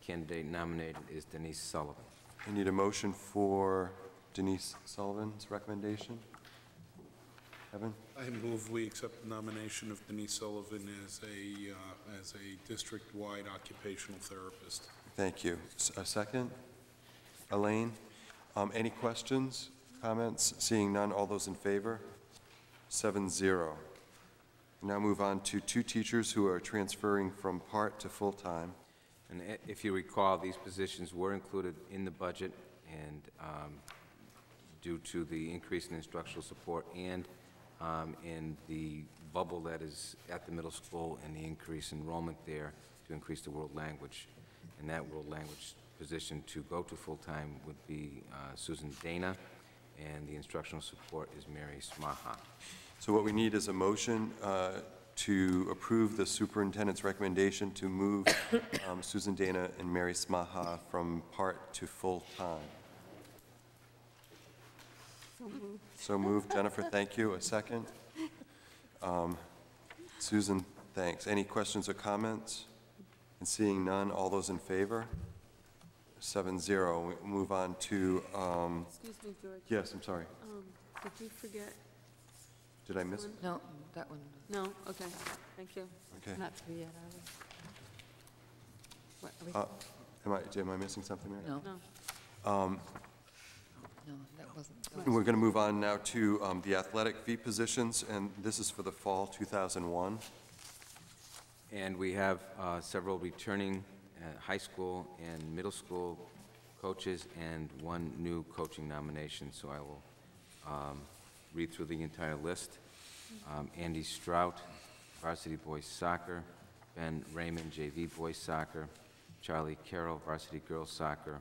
candidate nominated is Denise Sullivan. I need a motion for Denise Sullivan's recommendation. Kevin? I move we accept the nomination of Denise Sullivan as a, uh, as a district-wide occupational therapist. Thank you. S- A second? Elaine? Um, Any questions, comments? Seeing none, all those in favor? Seven zero. Now move on to two teachers who are transferring from part to full-time. And if you recall, these positions were included in the budget, and um, due to the increase in instructional support and um, in the bubble that is at the middle school and the increased enrollment there to increase the world language. And that world language position to go to full-time would be uh, Susan Dana, and the instructional support is Mary Smaha. So what we need is a motion uh, to approve the superintendent's recommendation to move um, Susan Dana and Mary Smaha from part to full-time. So moved. So moved. Jennifer, thank you. A second? Um, Susan, thanks. Any questions or comments? And seeing none, all those in favor? Seven zero. We move on to, um, Excuse me, George. yes, I'm sorry. Um, Did you forget? Did I miss? one? No, that one, No, okay, thank you. Okay. not three yet, are we? What, are we? Uh, Am I, am I missing something, Mary? No, No. Um, no, that wasn't. that We're going to move on now to um, the athletic fee positions, and this is for the fall 2001. And we have uh, several returning uh, high school and middle school coaches and one new coaching nomination, so I will um, read through the entire list. Um, Andy Strout, varsity boys soccer, Ben Raymond, JV boys soccer, Charlie Carroll, varsity girls soccer,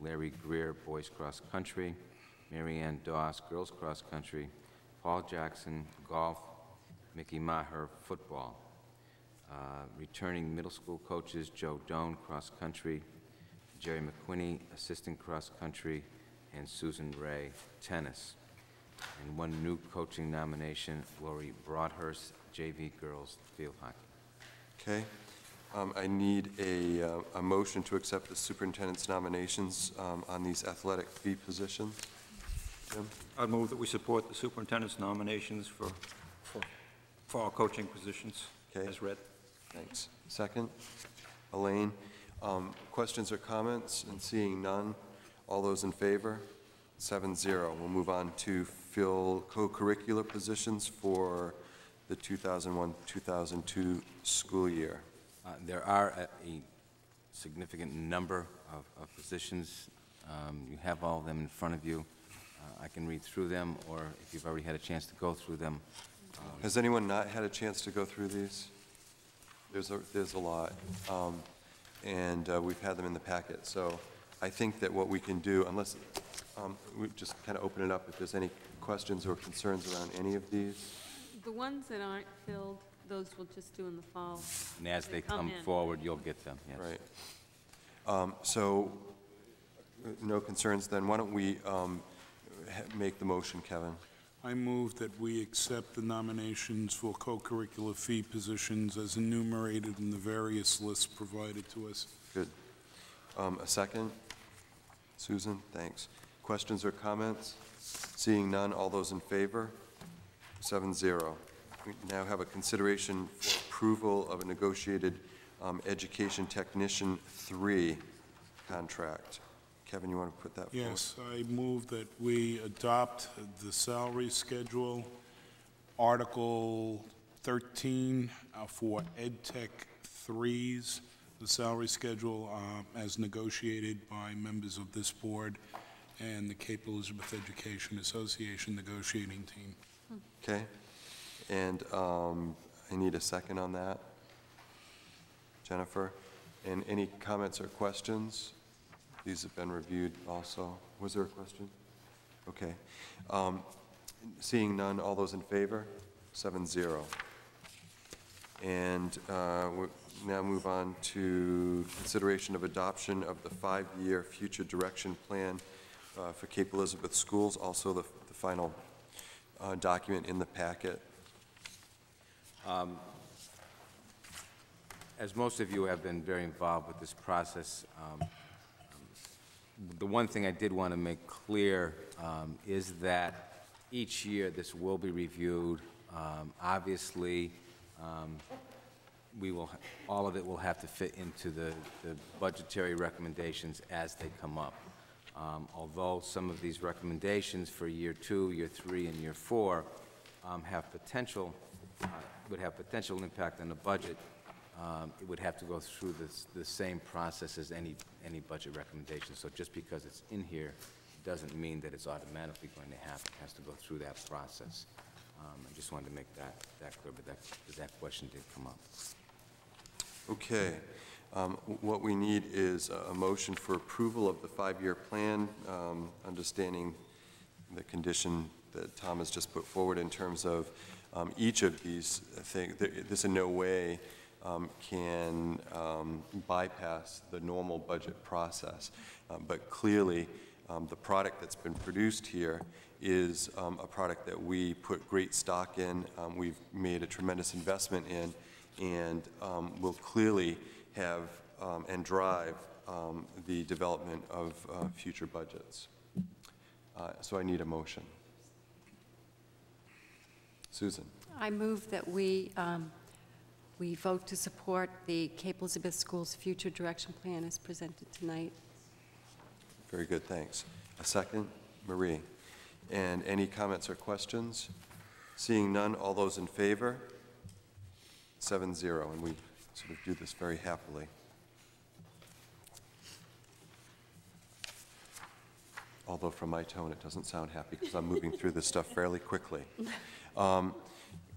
Larry Greer, boys cross country, Mary Ann Doss, girls cross country, Paul Jackson, golf, Mickey Maher, football. Uh, Returning middle school coaches, Joe Doan, cross-country, Jerry McQuinney, assistant cross-country, and Susan Ray, tennis. And one new coaching nomination, Lori Broadhurst, JV girls field hockey. Okay? Um, I need a, uh, a motion to accept the superintendent's nominations um, on these athletic fee positions. Jim? I'd move that we support the superintendent's nominations for, for fall coaching positions Okay. as read. Thanks. Second? Elaine? Um, Questions or comments? And seeing none, all those in favor? Seven zero. We'll move on to fill co-curricular positions for the 2001-2002 school year. Uh, There are a a significant number of of positions. Um, You have all of them in front of you. I can read through them, or if you've already had a chance to go through them, Has anyone not had a chance to go through these? There's a, there's a lot, um, and uh, we've had them in the packet, so I think that what we can do, unless, um, we just kind of open it up if there's any questions or concerns around any of these. The ones that aren't filled, those we'll just do in the fall. and as they come in. forward, you'll get them, yes. Right. Um, So, uh, no concerns, then why don't we um, ha- make the motion, Kevin? I move that we accept the nominations for co-curricular fee positions as enumerated in the various lists provided to us. Good. Um, A second? Susan, thanks. Questions or comments? Seeing none, all those in favor? Seven zero. We now have a consideration for approval of a negotiated um, Education Technician 3 contract. Kevin, you want to put that forward? Yes, I move that we adopt the salary schedule, Article 13 uh, for EdTech 3s, the salary schedule uh, as negotiated by members of this board and the Cape Elizabeth Education Association negotiating team. Okay. And um, I need a second on that. Jennifer? And any comments or questions? These have been reviewed also. Was there a question? Okay. Um, Seeing none, all those in favor? Seven zero. And uh, we now move on to consideration of adoption of the five-year future direction plan uh, for Cape Elizabeth Schools, also the the final uh, document in the packet. Um, As most of you have been very involved with this process, um, the one thing I did want to make clear um, is that each year this will be reviewed. Um, Obviously, um, we will, all of it will have to fit into the the budgetary recommendations as they come up. Um, Although some of these recommendations for year two, year three, and year four um, have potential, uh, would have potential impact on the budget, um, it would have to go through this, the same process as any, any budget recommendation. So just because it's in here doesn't mean that it's automatically going to happen. It has to go through that process. Um, I just wanted to make that, that clear, but that, that question did come up. Okay. Um, What we need is a motion for approval of the five-year plan, um, understanding the condition that Tom has just put forward in terms of um, each of these things. This in no way um, can um, bypass the normal budget process. Um, But clearly, um, the product that's been produced here is um, a product that we put great stock in, we've made a tremendous investment in, and will clearly have and drive the development of uh, future budgets. Uh, So I need a motion. Susan? I move that we, um, we vote to support the Cape Elizabeth Schools Future Direction Plan as presented tonight. Very good, thanks. A second? Marie? And any comments or questions? Seeing none, all those in favor? Seven zero, and we sort of do this very happily. Although from my tone, it doesn't sound happy because I'm moving through this stuff fairly quickly. Um,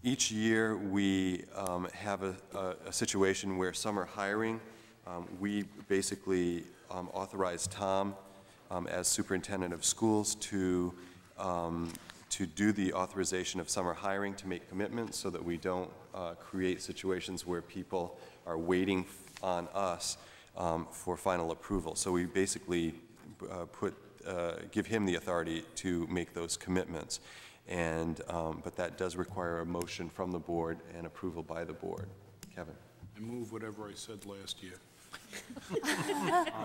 Each year, we um, have a, a- a situation where summer hiring, um, we basically um, authorize Tom um, as superintendent of schools to, um, to do the authorization of summer hiring, to make commitments so that we don't uh, create situations where people are waiting on us um, for final approval. So we basically uh, put, uh, give him the authority to make those commitments. And, um, but that does require a motion from the board and approval by the board. Kevin? I move whatever I said last year.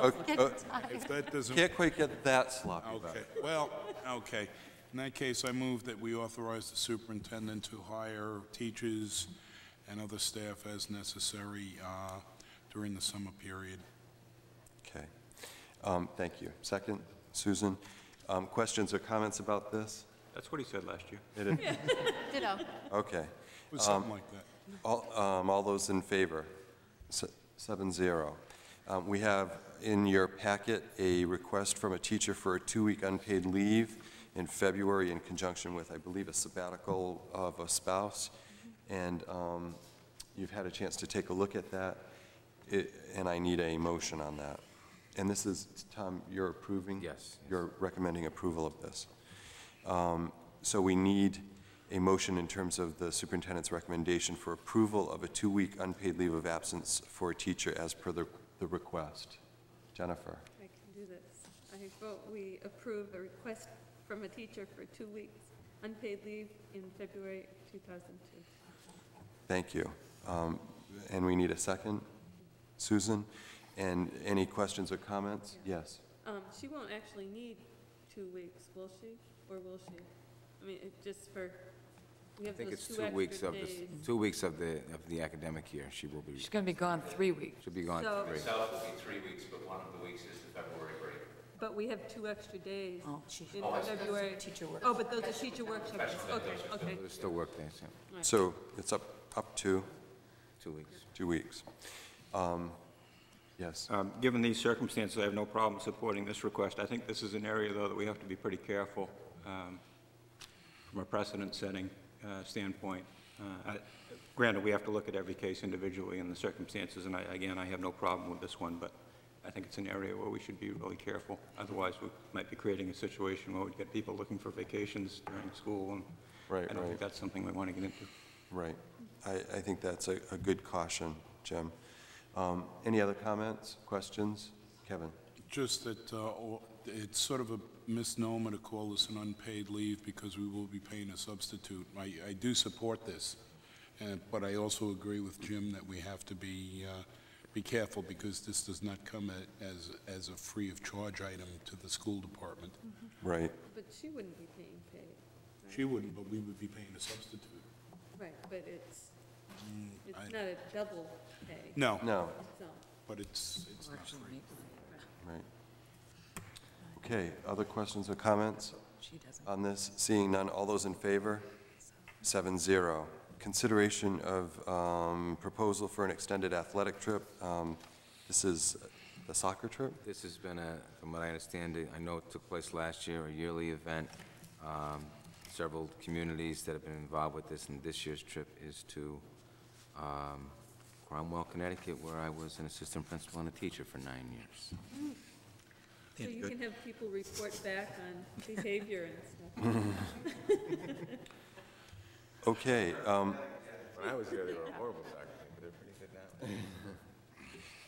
Okay, uh, If that doesn't... Can't quite get that sloppy about Okay, it. well, okay. In that case, I move that we authorize the superintendent to hire teachers and other staff as necessary uh, during the summer period. Okay. Um, Thank you. Second, Susan. Um, Questions or comments about this? That's what he said last year. It is- Ditto. Okay. It was something Um, like that. All um, all those in favor? Se- Seven zero. Um, We have in your packet a request from a teacher for a two-week unpaid leave in February in conjunction with, I believe, a sabbatical of a spouse. And um, you've had a chance to take a look at that, It- and I need a motion on that. And this is, Tom, you're approving? Yes. You're recommending approval of this. Um, So we need a motion in terms of the superintendent's recommendation for approval of a two-week unpaid leave of absence for a teacher as per the the request. Jennifer? I can do this. I vote we approve a request from a teacher for two weeks unpaid leave in February 2002. Thank you. Um, And we need a second? Susan? And any questions or comments? Yes. Um, she won't actually need two weeks, will she? Or will she? I mean, it just for, we I have think those it's two two weeks extra of the, days. two weeks of the, of the academic year, she will be, She's going to be gone three weeks. she'll be gone So- three. Itself will be three weeks, but one of the weeks is the February break. But we have two extra days Oh, she- in Oh, I see. February. Teacher work- Oh, but those are teacher workshop days. Okay, okay. There's still work days, yeah, So it's up, up to two weeks. two weeks. Um, Yes. Um, Given these circumstances, I have no problem supporting this request. I think this is an area, though, that we have to be pretty careful um, from a precedent-setting uh, standpoint. Uh, I- Granted, we have to look at every case individually and the circumstances, and I, again, I have no problem with this one, but I think it's an area where we should be really careful. Otherwise, we might be creating a situation where we'd get people looking for vacations during school, and Right, I don't right. think that's something we want to get into. Right. I, I think that's a, a good caution, Jim. Um, Any other comments, questions? Kevin? Just that uh, o- it's sort of a misnomer to call this an unpaid leave because we will be paying a substitute. I, I do support this, and- but I also agree with Jim that we have to be, uh, be careful because this does not come a- as, as a free of charge item to the school department. Mm-hmm. Right. But she wouldn't be paying paid. She wouldn't, but we would be paying a substitute. Right, but it's, mm, it's I- not a double pay. No. No. So, But it's, it's not free. Right. Okay, other questions or comments on this? Seeing none, all those in favor? Seven zero. Consideration of um, proposal for an extended athletic trip. Um, This is the soccer trip? This has been a, from what I understand, I know it took place last year, a yearly event. Um, Several communities that have been involved with this, and this year's trip is to um, Cromwell, Connecticut, where I was an assistant principal and a teacher for nine years. So you can have people report back on behavior and stuff. Okay, um, When I was there, they were horrible soccer team, but they're pretty good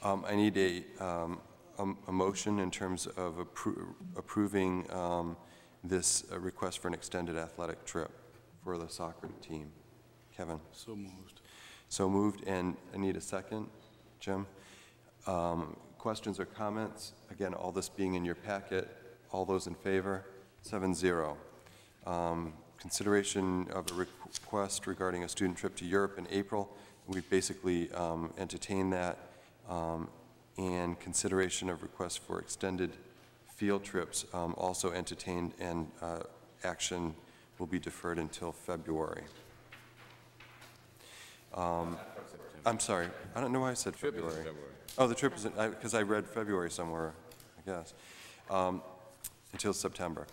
now. um, I need a, um, a- a motion in terms of appro- approving um, this uh, request for an extended athletic trip for the soccer team. Kevin? So moved. So moved, and I need a second. Jim? Um, Questions or comments? Again, all this being in your packet. All those in favor? Seven zero. Um, Consideration of a request regarding a student trip to Europe in April. We basically um, entertained that. um, And consideration of requests for extended field trips um, also entertained, and uh, action will be deferred until February. Um, I'm sorry, I don't know why I said Trip February. February. Oh, the trip is, because I read February somewhere, I guess, Um, until September.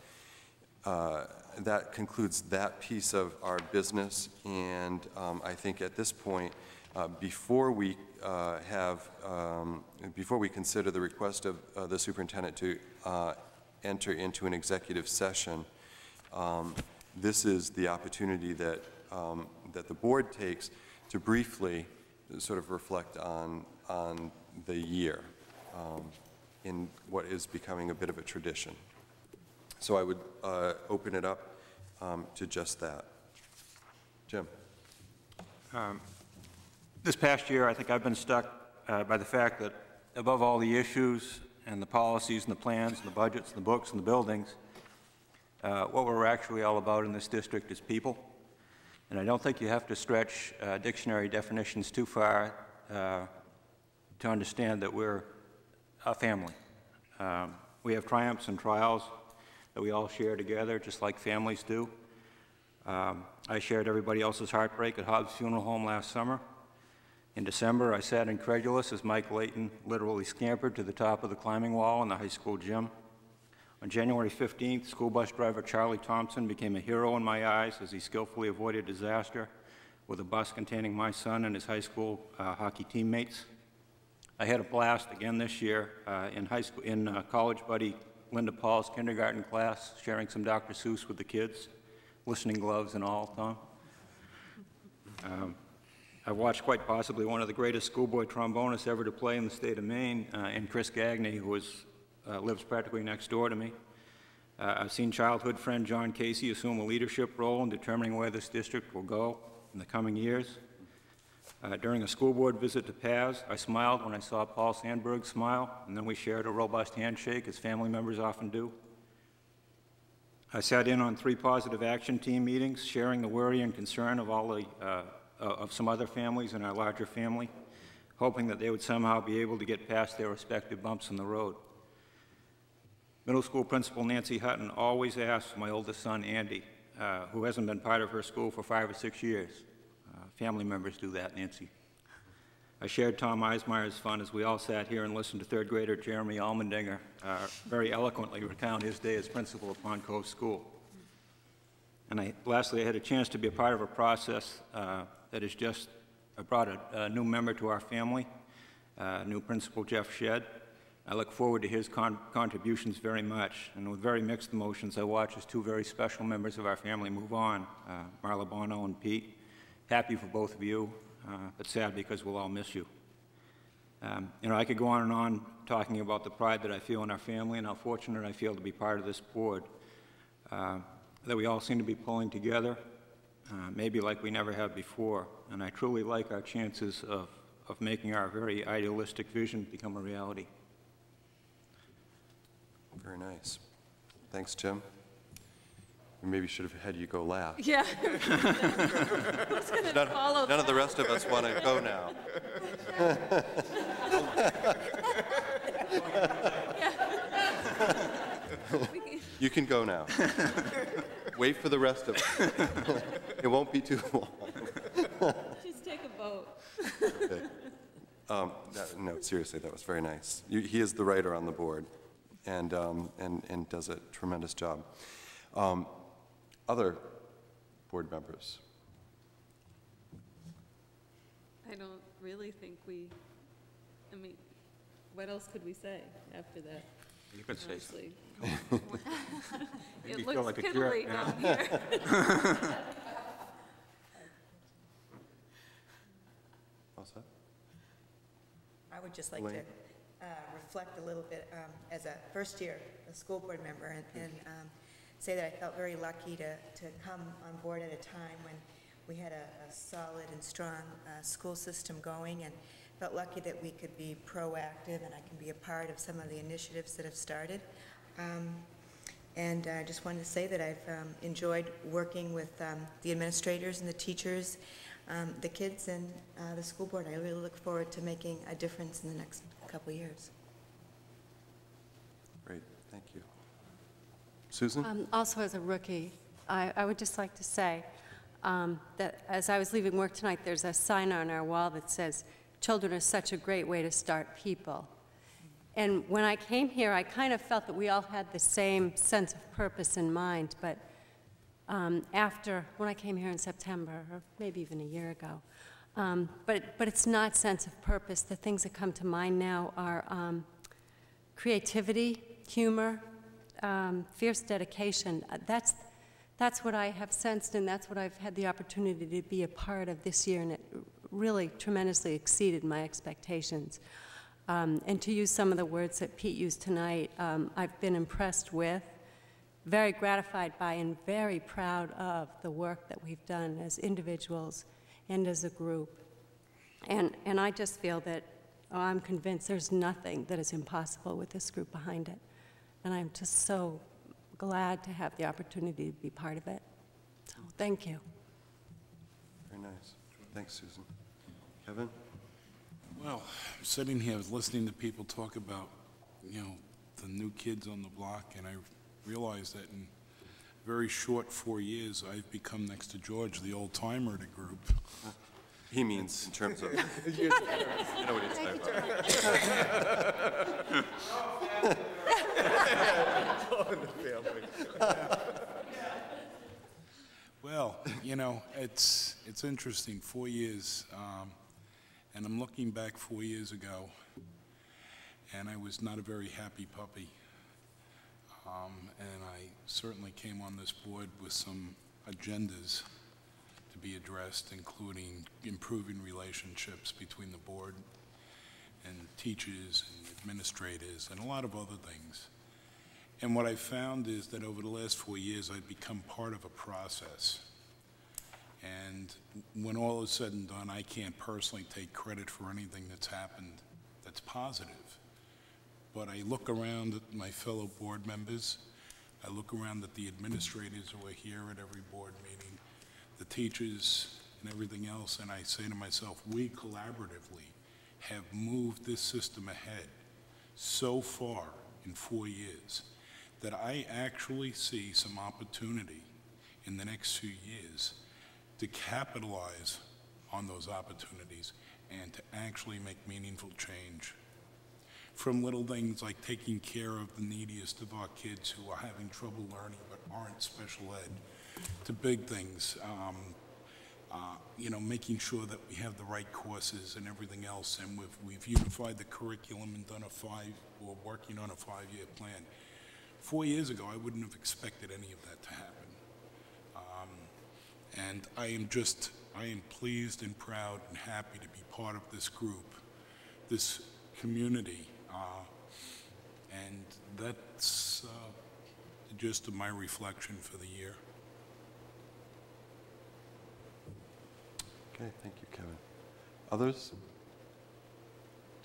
Uh, That concludes that piece of our business, and um, I think at this point, uh, before we uh, have, um, before we consider the request of uh, the superintendent to uh, enter into an executive session, um, this is the opportunity that, um, that the board takes to briefly sort of reflect on, on the year um, in what is becoming a bit of a tradition. So I would uh, open it up um, to just that. Jim? Um, This past year, I think I've been stuck uh, by the fact that above all the issues and the policies and the plans and the budgets and the books and the buildings, uh, what we're actually all about in this district is people. And I don't think you have to stretch uh, dictionary definitions too far uh, to understand that we're a family. Um, We have triumphs and trials that we all share together, just like families do. Um, I shared everybody else's heartbreak at Hobbs Funeral Home last summer. In December, I sat incredulous as Mike Layton literally scampered to the top of the climbing wall in the high school gym. On January 15th, school bus driver Charlie Thompson became a hero in my eyes as he skillfully avoided disaster with a bus containing my son and his high school uh, hockey teammates. I had a blast again this year uh, in high school, in uh, college buddy Linda Paul's kindergarten class, sharing some Dr. Seuss with the kids, listening gloves and all, Tom. Um, I watched quite possibly one of the greatest schoolboy trombonists ever to play in the state of Maine, uh, in Chris Gagney, who is, uh, lives practically next door to me. Uh, I've seen childhood friend John Casey assume a leadership role in determining where this district will go in the coming years. Uh, During a school board visit to Paz, I smiled when I saw Paul Sandberg smile, and then we shared a robust handshake, as family members often do. I sat in on three positive action team meetings, sharing the worry and concern of all the, uh, of some other families in our larger family, hoping that they would somehow be able to get past their respective bumps in the road. Middle school principal Nancy Hutton always asks my oldest son, Andy, uh, who hasn't been part of her school for five or six years. Uh, Family members do that, Nancy. I shared Tom Eismeyer's fun as we all sat here and listened to third grader Jeremy Almendinger uh, very eloquently recount his day as principal of Pond Cove School. And I, lastly, I had a chance to be a part of a process uh, that has just brought a, a new member to our family, uh, new principal Jeff Shedd. I look forward to his con- contributions very much, and with very mixed emotions, I watch as two very special members of our family move on, uh, Marla Bono and Pete. Happy for both of you, uh, but sad because we'll all miss you. Um, you know, I could go on and on talking about the pride that I feel in our family and how fortunate I feel to be part of this board. Uh, that we all seem to be pulling together, uh, maybe like we never have before. And I truly like our chances of, of making our very idealistic vision become a reality. Very nice. Thanks, Jim. We maybe should have had you go last. Yeah. Who's gonna None follow none of the rest of us want to go now. You can go now. Wait for the rest of us. It won't be too long. Just take a vote. Okay. Um, that- No, seriously, that was very nice. You- He is the writer on the board and, um, and, and does a tremendous job. Um, Other board members? I don't really think we, I mean, what else could we say after that? You could say Honestly. Make me It looks like piddly down here. All set? I would just like to Elaine? Uh, reflect a little bit um, as a first-year school board member and- and um, say that I felt very lucky to, to come on board at a time when we had a, a solid and strong uh, school system going and felt lucky that we could be proactive and I can be a part of some of the initiatives that have started. Um, And I just wanted to say that I've um, enjoyed working with um, the administrators and the teachers, um, the kids, and uh, the school board. I really look forward to making a difference in the next couple years. Great, thank you. Susan? Um, Also, as a rookie, I I would just like to say um, that as I was leaving work tonight, there's a sign on our wall that says, "Children are such a great way to start people." And when I came here, I kind of felt that we all had the same sense of purpose in mind, but um, after, when I came here in September, or maybe even a year ago, um, but, but it's not sense of purpose. The things that come to mind now are um, creativity, humor, um, fierce dedication. Uh, That's, that's what I have sensed, and that's what I've had the opportunity to be a part of this year, and it really tremendously exceeded my expectations. Um, and to use some of the words that Pete used tonight, um, I've been impressed with, very gratified by, and very proud of the work that we've done as individuals and as a group. And, and I just feel that, oh, I'm convinced there's nothing that is impossible with this group behind it. And I'm just so glad to have the opportunity to be part of it. So, thank you. Very nice. Thanks, Susan. Kevin? Well, I'm sitting here listening to people talk about, you know, the new kids on the block, and I realized that in very short four years, I've become next to George, the old timer of the group. He means in terms of, You know what he's talking about. Well, you know, it's, it's interesting, four years, um, and I'm looking back four years ago, and I was not a very happy puppy. Um, and I certainly came on this board with some agendas to be addressed, including improving relationships between the board and teachers and administrators and a lot of other things. And what I found is that over the last four years, I've become part of a process. And when all is said and done, I can't personally take credit for anything that's happened that's positive. But I look around at my fellow board members, I look around at the administrators who are here at every board meeting, the teachers and everything else, and I say to myself, we collaboratively have moved this system ahead so far in four years that I actually see some opportunity in the next few years to capitalize on those opportunities and to actually make meaningful change. From little things like taking care of the neediest of our kids who are having trouble learning but aren't special ed, to big things, um, uh, you know, making sure that we have the right courses and everything else, and we've, we've unified the curriculum and done a five, or working on a five-year plan. Four years ago, I wouldn't have expected any of that to happen. Um, and I am just, I am pleased and proud and happy to be part of this group, this community. Uh, and that's uh, the gist of my reflection for the year. Okay, thank you, Kevin. Others?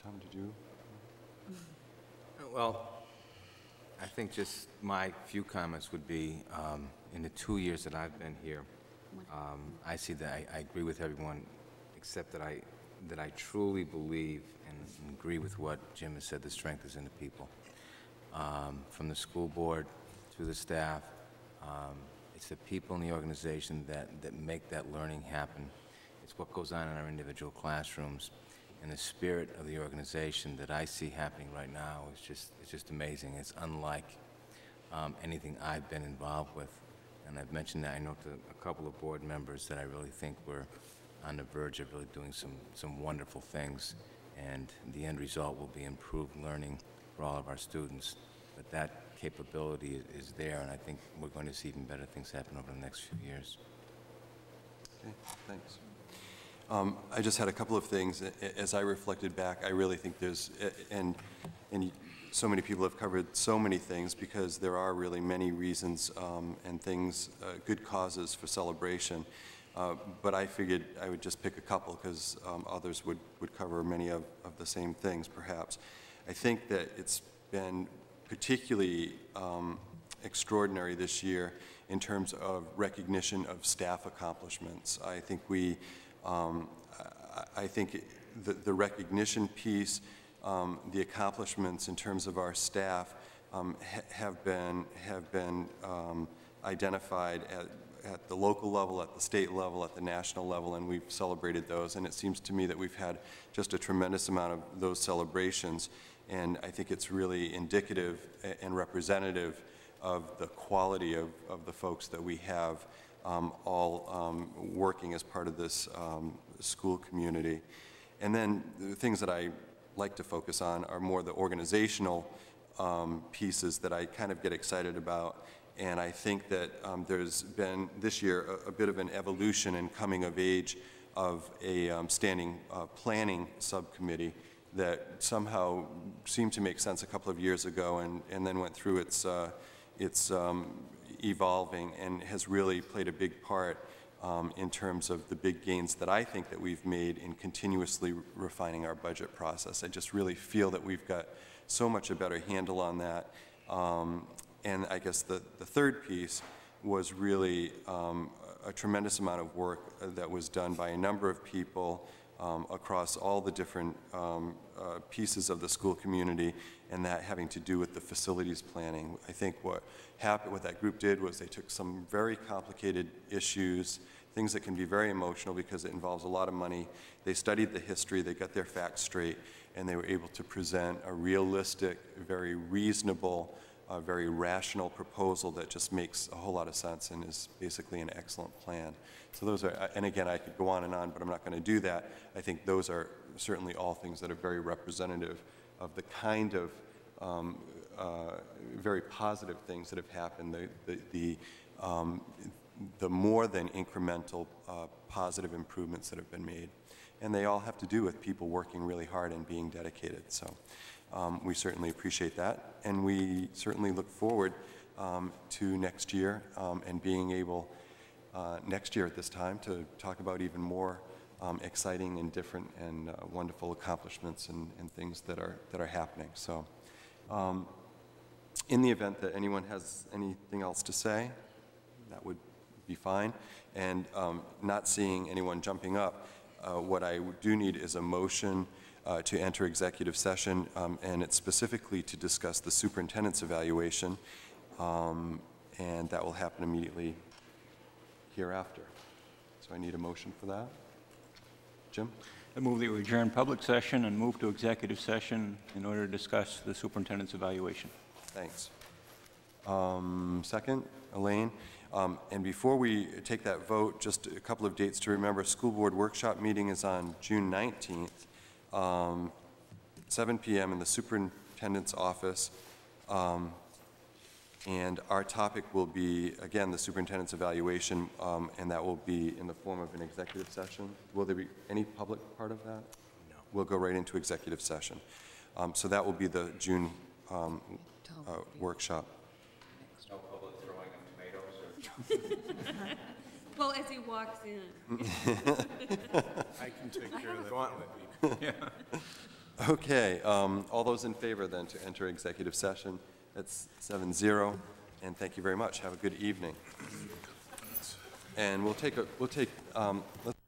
Tom, did you? Well, I think just my few comments would be, um, in the two years that I've been here, um, I see that, I, I agree with everyone, except that I, that I truly believe and agree with what Jim has said, the strength is in the people. Um, From the school board to the staff, um, it's the people in the organization that, that make that learning happen. It's what goes on in our individual classrooms. And the spirit of the organization that I see happening right now is just, it's just amazing. It's unlike um, anything I've been involved with. And I've mentioned that I know to a couple of board members that I really think we're on the verge of really doing some, some wonderful things. And the end result will be improved learning for all of our students. But that capability is, there, and I think we're going to see even better things happen over the next few years. Okay, thanks. Um, I just had a couple of things. As I reflected back, I really think there's, and, and so many people have covered so many things because there are really many reasons um, and things, uh, good causes for celebration. Uh, But I figured I would just pick a couple because others would, would cover many of, of the same things perhaps. I think that it's been particularly um, extraordinary this year in terms of recognition of staff accomplishments. I think we, um, I I think the, the recognition piece, um, the accomplishments in terms of our staff um, ha- have been, have been um, identified at, at the local level, at the state level, at the national level, and we've celebrated those. And it seems to me that we've had just a tremendous amount of those celebrations. And I think it's really indicative and representative of the quality of, of the folks that we have um, all um, working as part of this um, school community. And then the things that I like to focus on are more the organizational um, pieces that I kind of get excited about. And I think that um, there's been this year a, a bit of an evolution and coming of age of a um, standing uh, planning subcommittee that somehow seemed to make sense a couple of years ago and, and then went through its, uh, its um, evolving and has really played a big part um, in terms of the big gains that I think that we've made in continuously refining our budget process. I just really feel that we've got so much a better handle on that. Um, and I guess the, the third piece was really um, a tremendous amount of work that was done by a number of people um, across all the different um, uh, pieces of the school community, and that having to do with the facilities planning. I think what happened, what that group did was they took some very complicated issues, things that can be very emotional because it involves a lot of money. They studied the history, they got their facts straight, and they were able to present a realistic, very reasonable, uh, very rational proposal that just makes a whole lot of sense and is basically an excellent plan. So those are, and again, I could go on and on, but I'm not going to do that. I think those are certainly all things that are very representative of the kind of um, uh, very positive things that have happened, the, the, the, um, the more than incremental uh, positive improvements that have been made. And they all have to do with people working really hard and being dedicated. So um, we certainly appreciate that. And we certainly look forward um, to next year um, and being able uh, next year at this time to talk about even more um, exciting and different and uh, wonderful accomplishments and, and things that are, that are happening. So, um, in the event that anyone has anything else to say, that would be fine. And um, not seeing anyone jumping up, uh, what I do need is a motion uh, to enter executive session, um, and it's specifically to discuss the superintendent's evaluation, um, and that will happen immediately hereafter. So I need a motion for that. Jim? I move that we adjourn public session and move to executive session in order to discuss the superintendent's evaluation. Thanks. Um, Second, Elaine. Um, And before we take that vote, just a couple of dates to remember. School Board Workshop meeting is on June 19th, um, 7 PM in the superintendent's office. Um, And our topic will be, again, the superintendent's evaluation, um, and that will be in the form of an executive session. Will there be any public part of that? No. We'll go right into executive session. Um, So that will be the June um, uh, workshop. No public throwing him tomatoes Well, as he walks in. I can take care of that. Okay, um, all those in favor then to enter executive session? That's seven zero, and thank you very much. Have a good evening. And we'll take, a we'll take, um, let's